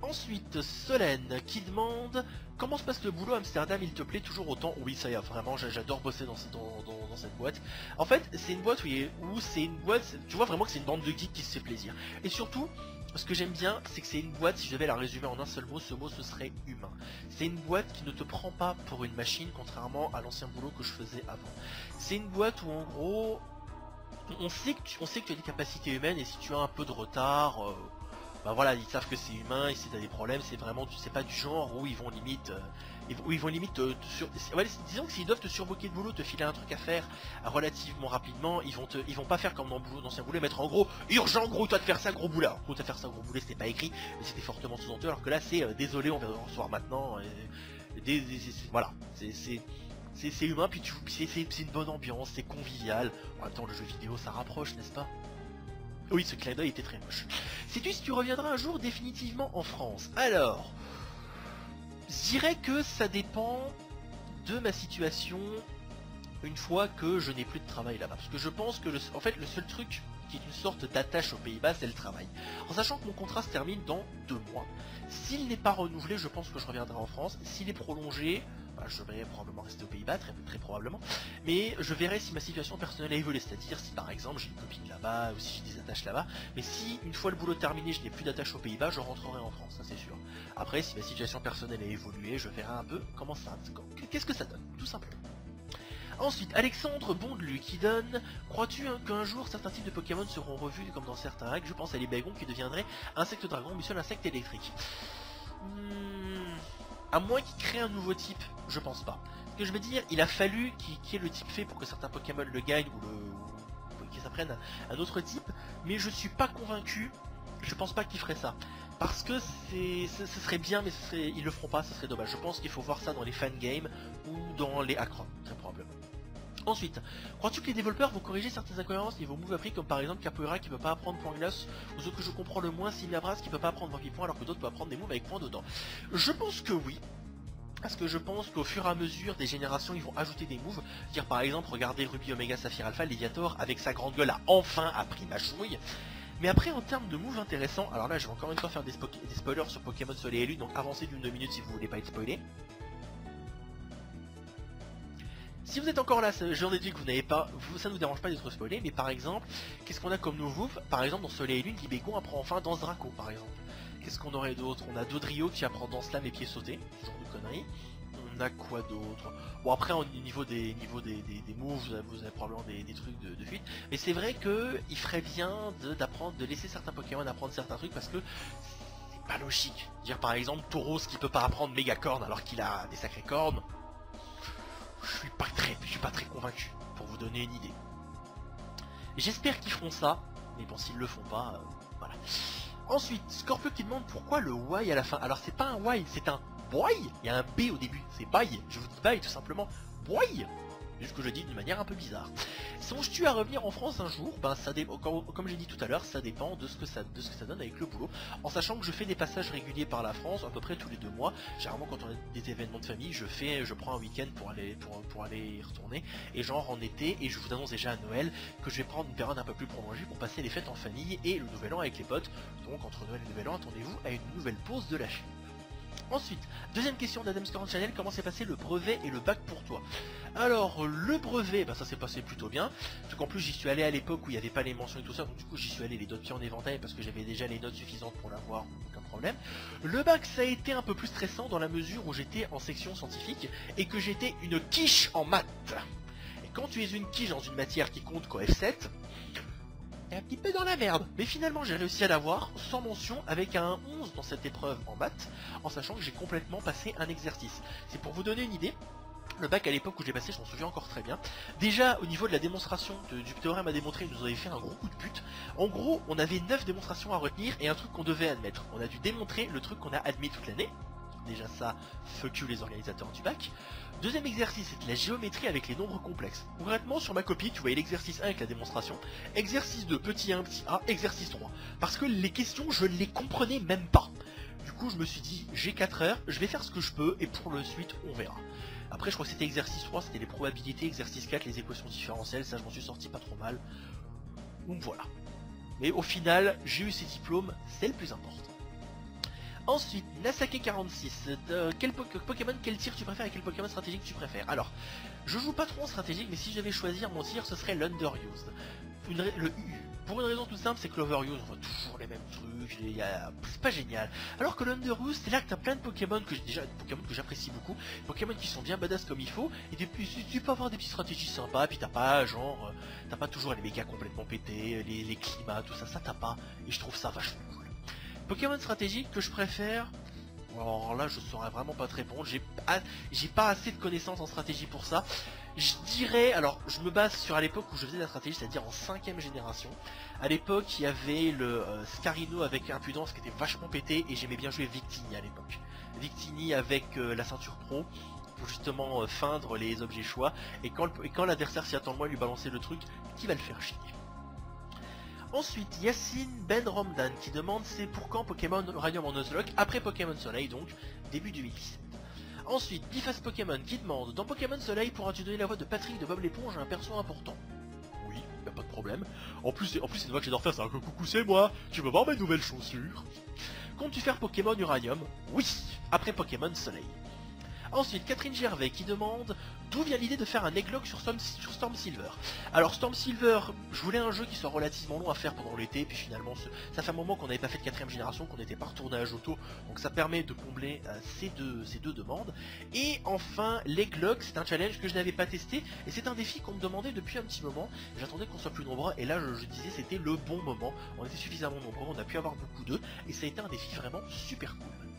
S1: Ensuite, Solène qui demande comment se passe le boulot Amsterdam, il te plaît toujours autant? Oui, ça y est, vraiment, j'adore bosser dans, cette boîte. En fait, c'est une boîte où, c'est une boîte, tu vois vraiment que c'est une bande de geeks qui se fait plaisir. Et surtout, ce que j'aime bien, c'est que c'est une boîte, si je devais la résumer en un seul mot, ce mot ce serait humain. C'est une boîte qui ne te prend pas pour une machine, contrairement à l'ancien boulot que je faisais avant. C'est une boîte où en gros, on sait que tu, as des capacités humaines et si tu as un peu de retard, euh, bah voilà, ils savent que c'est humain, et si t'as des problèmes, c'est vraiment, tu sais pas du genre où ils vont limite, euh, où ils vont limite sur, disons que s'ils doivent te surboquer de boulot, te filer un truc à faire relativement rapidement, ils vont te, ils vont pas faire comme dans le boulot, d'ancien boulot, mettre en gros, urgent, gros, toi de faire ça, gros boulot. Gros, de faire ça, gros boulot, c'était pas écrit, mais c'était fortement sous-entendu, alors que là, c'est, euh, désolé, on va recevoir maintenant, et, voilà, c'est, c'est humain, puis c'est une bonne ambiance, c'est convivial. En même le jeu vidéo, ça rapproche, n'est-ce pas? Oui, ce clin d'œil était très moche. Sais-tu si tu reviendras un jour définitivement en France? Alors, je dirais que ça dépend de ma situation une fois que je n'ai plus de travail là-bas. Parce que je pense que, en fait, le seul truc qui est une sorte d'attache aux Pays-Bas, c'est le travail. En sachant que mon contrat se termine dans deux mois. S'il n'est pas renouvelé, je pense que je reviendrai en France. S'il est prolongé, bah, je vais probablement rester aux Pays-Bas, très, probablement. Mais je verrai si ma situation personnelle a évolué, c'est-à-dire si par exemple j'ai une copine là-bas, ou si j'ai des attaches là-bas. Mais si une fois le boulot terminé, je n'ai plus d'attache aux Pays-Bas, je rentrerai en France, ça c'est sûr. Après, si ma situation personnelle a évolué, je verrai un peu comment ça... Qu'est-ce que ça donne, tout simplement. Ensuite, Alexandre Bondelu qui donne Crois-tu qu'un jour certains types de Pokémon seront revus comme dans certains règles Je pense à les Bagons qui deviendraient insectes dragon, mais seul insecte électrique. Hmm, à moins qu'il crée un nouveau type, je pense pas. Ce que je veux dire, il a fallu qu'il y ait le type fait pour que certains Pokémon le gagnent ou qu'ils s'apprennent un autre type, mais je suis pas convaincu. Je pense pas qu'il ferait ça. Parce que ce, serait bien, mais ce serait, ils le feront pas, ce serait dommage. Je pense qu'il faut voir ça dans les fangames ou dans les Acron, très probablement. Ensuite, crois-tu que les développeurs vont corriger certaines incohérences niveau move appris comme par exemple Capoeira qui peut pas apprendre point glace ou ce que je comprends le moins Simiabras qui peut pas apprendre point alors que d'autres peuvent apprendre des moves avec point dedans Je pense que oui. Parce que je pense qu'au fur et à mesure des générations, ils vont ajouter des moves. Dire par exemple, regardez Ruby Omega Saphir Alpha, Léviator avec sa grande gueule a enfin appris ma chouille. Mais après, en termes de moves intéressants, alors là, je vais encore une fois faire des, spoilers sur Pokémon Soleil et Lune, donc avancez d'une deux minutes si vous voulez pas être spoilé. Si vous êtes encore là, j'en déduis que vous n'avez pas, ça ne vous dérange pas d'être spoilé, mais par exemple, qu'est-ce qu'on a comme nouveau Par exemple, dans Soleil et Lune, Libégon apprend enfin dans Draco, par exemple. Qu'est-ce qu'on aurait d'autre? On a Dodrio qui apprend dans Slam et pieds sautés, ce genre de conneries. On a quoi d'autre? Bon après au niveau des niveaux des, moves, vous avez, probablement des, trucs de, fuite. Mais c'est vrai que il ferait bien de, laisser certains Pokémon apprendre certains trucs parce que c'est pas logique. Dire par exemple Tauros qui peut pas apprendre méga cornes alors qu'il a des sacrées cornes je suis pas très, suis pas très convaincu, pour vous donner une idée. J'espère qu'ils feront ça, mais bon, s'ils le font pas, euh, voilà. Ensuite, Scorpio qui demande pourquoi le Y à la fin. Alors c'est pas un Y, c'est un boy. Il y a un B au début, c'est bye. Je vous dis bye tout simplement. Boy Juste que je dis d'une manière un peu bizarre. Songes-tu à revenir en France un jour? Ben ça comme, j'ai dit tout à l'heure, ça dépend de ce, que ça, de ce que ça donne avec le boulot. En sachant que je fais des passages réguliers par la France, à peu près tous les deux mois. Généralement quand on a des événements de famille, je fais, je prends un week-end pour aller, pour, pour aller y retourner. Et genre en été, et je vous annonce déjà à Noël que je vais prendre une période un peu plus prolongée pour passer les fêtes en famille et le nouvel an avec les potes. Donc entre Noël et nouvel an, attendez-vous à une nouvelle pause de la chaîne. Ensuite, deuxième question d'Adam Scoran Channel, comment s'est passé le brevet et le bac pour toi? Alors, le brevet, bah, ça s'est passé plutôt bien, parce qu'en plus j'y suis allé à l'époque où il n'y avait pas les mentions et tout ça, donc du coup j'y suis allé les pieds en éventail parce que j'avais déjà les notes suffisantes pour l'avoir, aucun problème. Le bac, ça a été un peu plus stressant dans la mesure où j'étais en section scientifique et que j'étais une quiche en maths. Et quand tu es une quiche dans une matière qui compte qu'au F7, un petit peu dans la merde. Mais finalement, j'ai réussi à l'avoir sans mention avec un 11 dans cette épreuve en maths, en sachant que j'ai complètement passé un exercice. C'est pour vous donner une idée. Le bac à l'époque où j'ai passé, je m'en souviens encore très bien. Déjà, au niveau de la démonstration du théorème à démontrer, il nous avait fait un gros coup de pute. En gros, on avait 9 démonstrations à retenir et un truc qu'on devait admettre. On a dû démontrer le truc qu'on a admis toute l'année. Déjà ça, fuck you les organisateurs du bac. Deuxième exercice, c'est la géométrie avec les nombres complexes. Concrètement, sur ma copie, tu voyais l'exercice 1 avec la démonstration, exercice 2, petit 1, petit a, exercice 3. Parce que les questions, je ne les comprenais même pas. Du coup, je me suis dit, j'ai 4 heures, je vais faire ce que je peux, et pour le suite, on verra. Après, je crois que c'était exercice 3, c'était les probabilités, exercice 4, les équations différentielles, ça je m'en suis sorti pas trop mal. Donc voilà. Mais au final, j'ai eu ces diplômes, c'est le plus important. Ensuite, Nasake46, euh, quel Pokémon, quel tir tu préfères et quel Pokémon stratégique tu préfères? Alors, je joue pas trop en stratégique, mais si je devais choisir mon tir, ce serait l'Underused. Le U. Pour une raison tout simple, c'est que l'Overuse, on voit toujours les mêmes trucs, c'est pas génial. Alors que l'Underuse, c'est là que t'as plein de Pokémon que déjà Pokémon j'apprécie beaucoup, Pokémon qui sont bien badass comme il faut, et depuis, tu peux avoir des petites stratégies sympas, puis t'as pas genre, euh, t'as pas toujours les méga complètement pétés, les, les climats, tout ça, ça t'as pas, et je trouve ça vachement cool. Pokémon stratégique que je préfère, alors là je saurais vraiment pas te répondre, j'ai pas, pas assez de connaissances en stratégie pour ça. Je dirais, alors je me base sur à l'époque où je faisais la stratégie, c'est-à-dire en cinquième génération. À l'époque il y avait le euh, Scarino avec Impudence qui était vachement pété et j'aimais bien jouer Victini à l'époque. Victini avec euh, la ceinture pro pour justement euh, feindre les objets choix et quand, l'adversaire s'y attend moi lui balancer le truc qui va le faire chier? Ensuite, Yacine Ben Romdan qui demande c'est pour quand Pokémon Uranium en Nuzlocke? Après Pokémon Soleil, donc début 2017. Ensuite, Bifast Pokémon qui demande dans Pokémon Soleil pourras-tu donner la voix de Patrick de Bob l'éponge à un perso important? Oui, y a pas de problème. En plus, en plus c'est une voix que j'adore faire, c'est un coucou c'est moi, tu veux voir mes nouvelles chaussures Comptes-tu faire Pokémon Uranium? Oui, après Pokémon Soleil. Ensuite, Catherine Gervais qui demande d'où vient l'idée de faire un egglog sur Storm, Silver. Alors Storm Silver, je voulais un jeu qui soit relativement long à faire pendant l'été, puis finalement ça fait un moment qu'on n'avait pas fait de quatrième génération, qu'on n'était pas retourné à Johto, donc ça permet de combler euh, ces, deux, demandes. Et enfin, l'egglog, c'est un challenge que je n'avais pas testé, et c'est un défi qu'on me demandait depuis un petit moment. J'attendais qu'on soit plus nombreux, et là je disais c'était le bon moment. On était suffisamment nombreux, on a pu avoir beaucoup d'eux, et ça a été un défi vraiment super cool.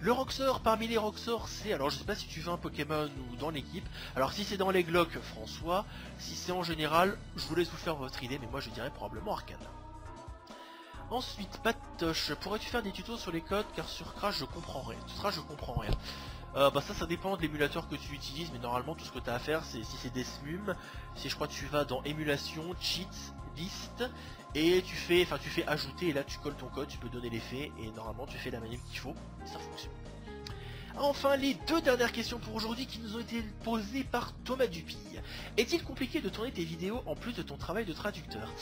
S1: Le Roxor, parmi les Roxor, c'est, alors je sais pas si tu veux un Pokémon ou dans l'équipe, alors si c'est dans les Glock, François, si c'est en général, je vous laisse vous faire votre idée, mais moi je dirais probablement Arcane. Ensuite, Patoche, pourrais-tu faire des tutos sur les codes, car sur Crash je comprends rien, sur Crash je comprends rien. Euh, bah ça, ça dépend de l'émulateur que tu utilises, mais normalement tout ce que tu as à faire, c'est si c'est des SMUM, si je crois que tu vas dans émulation, cheats, liste, et tu fais, enfin tu fais ajouter et là tu colles ton code, tu peux donner l'effet et normalement tu fais la manip qu'il faut et ça fonctionne. Enfin, les deux dernières questions pour aujourd'hui qui nous ont été posées par Thomas Dupille. Est-il compliqué de tourner tes vidéos en plus de ton travail de traducteur?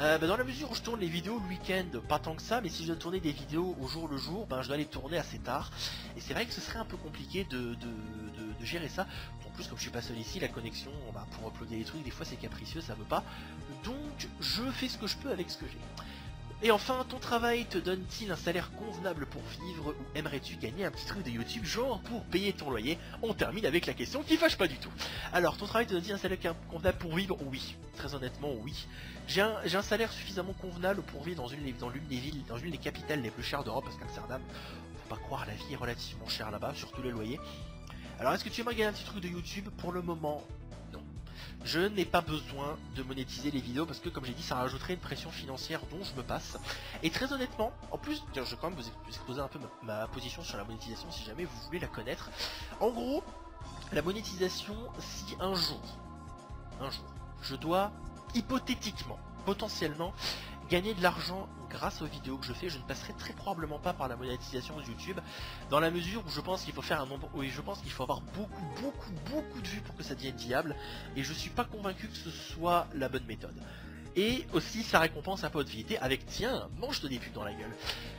S1: Euh, bah, Dans la mesure où je tourne les vidéos le week-end, pas tant que ça, mais si je dois tourner des vidéos au jour le jour, ben, je dois les tourner assez tard. Et c'est vrai que ce serait un peu compliqué de, gérer ça. Plus, comme je suis pas seul ici, la connexion, pour uploader les trucs, des fois c'est capricieux, ça veut pas. Donc, je fais ce que je peux avec ce que j'ai. Et enfin, ton travail te donne-t-il un salaire convenable pour vivre ou aimerais-tu gagner un petit truc de YouTube genre pour payer ton loyer? On termine avec la question qui fâche pas du tout. Alors, ton travail te donne-t-il un salaire convenable pour vivre? Oui, très honnêtement oui. J'ai un, salaire suffisamment convenable pour vivre dans l'une des villes, dans une des capitales les plus chères d'Europe, parce qu'Amsterdam, faut pas croire, la vie est relativement chère là-bas, surtout les loyers. Alors, est-ce que tu aimerais gagner un petit truc de YouTube Pour le moment, je n'ai pas besoin de monétiser les vidéos parce que comme j'ai dit ça rajouterait une pression financière dont je me passe. Et très honnêtement, en plus, je vais quand même vous exposer un peu ma, position sur la monétisation si jamais vous voulez la connaître. En gros, la monétisation, si un jour, un jour, je dois hypothétiquement, potentiellement, gagner de l'argent grâce aux vidéos que je fais, je ne passerai très probablement pas par la monétisation de YouTube, dans la mesure où je pense qu'il faut faire un nombre, oui, je pense qu'il faut avoir beaucoup, beaucoup, beaucoup de vues pour que ça devienne viable, et je suis pas convaincu que ce soit la bonne méthode. Et aussi, ça récompense un peu de vie avec, tiens, mange de des pubs dans la gueule.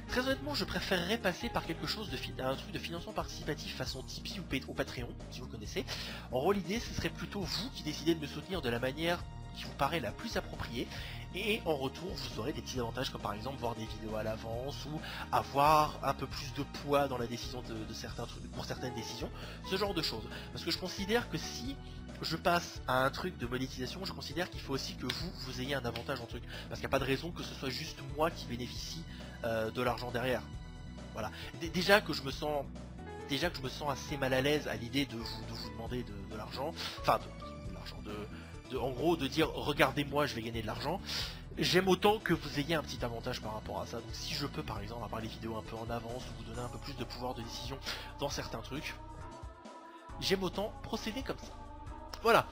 S1: Très honnêtement, je préférerais passer par quelque chose de un truc de financement participatif façon Tipeee ou, ou Patreon, si vous connaissez. En gros, l'idée, ce serait plutôt vous qui décidez de me soutenir de la manière qui vous paraît la plus appropriée et en retour vous aurez des petits avantages comme par exemple voir des vidéos à l'avance ou avoir un peu plus de poids dans la décision de, certains trucs pour certaines décisions ce genre de choses. Parce que je considère que si je passe à un truc de monétisation je considère qu'il faut aussi que vous vous ayez un avantage en truc. Parce qu'il n'y a pas de raison que ce soit juste moi qui bénéficie euh, de l'argent derrière. Voilà. Déjà que je me sens déjà que je me sens assez mal à l'aise à l'idée de vous, demander de, l'argent enfin de l'argent de en gros de dire regardez-moi je vais gagner de l'argent. J'aime autant que vous ayez un petit avantage par rapport à ça. Donc si je peux par exemple avoir les vidéos un peu en avance ou vous donner un peu plus de pouvoir de décision dans certains trucs j'aime autant procéder comme ça. Voilà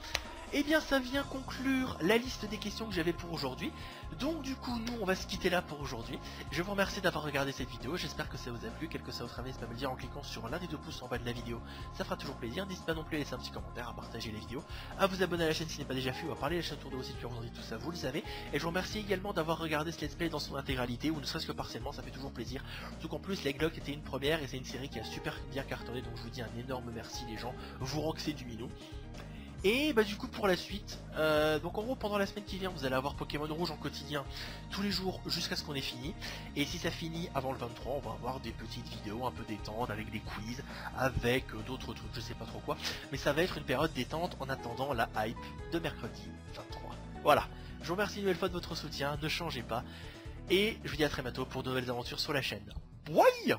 S1: Eh bien ça vient conclure la liste des questions que j'avais pour aujourd'hui. Donc du coup nous on va se quitter là pour aujourd'hui. Je vous remercie d'avoir regardé cette vidéo, j'espère que ça vous a plu, quel que soit votre avis, n'hésitez pas à me le dire en cliquant sur l'un des deux pouces en bas de la vidéo, ça fera toujours plaisir. N'hésitez pas non plus à laisser un petit commentaire, à partager les vidéos, à vous abonner à la chaîne si ce n'est pas déjà fait, ou à parler à la chaîne tour de aussi depuis tout ça vous le savez. Et je vous remercie également d'avoir regardé ce let's play dans son intégralité, ou ne serait-ce que partiellement, ça fait toujours plaisir. Surtout qu'en plus, Leglock était une première, et c'est une série qui a super bien cartonné, donc je vous dis un énorme merci les gens, vous roxez du minou. Et bah du coup pour la suite, euh, donc en gros pendant la semaine qui vient vous allez avoir Pokémon Rouge en quotidien tous les jours jusqu'à ce qu'on ait fini. Et si ça finit avant le 23 on va avoir des petites vidéos un peu détentes avec des quiz, avec euh, d'autres trucs, je sais pas trop quoi. Mais ça va être une période détente en attendant la hype de mercredi 23. Voilà, je vous remercie une nouvelle fois de votre soutien, ne changez pas. Et je vous dis à très bientôt pour de nouvelles aventures sur la chaîne. Bye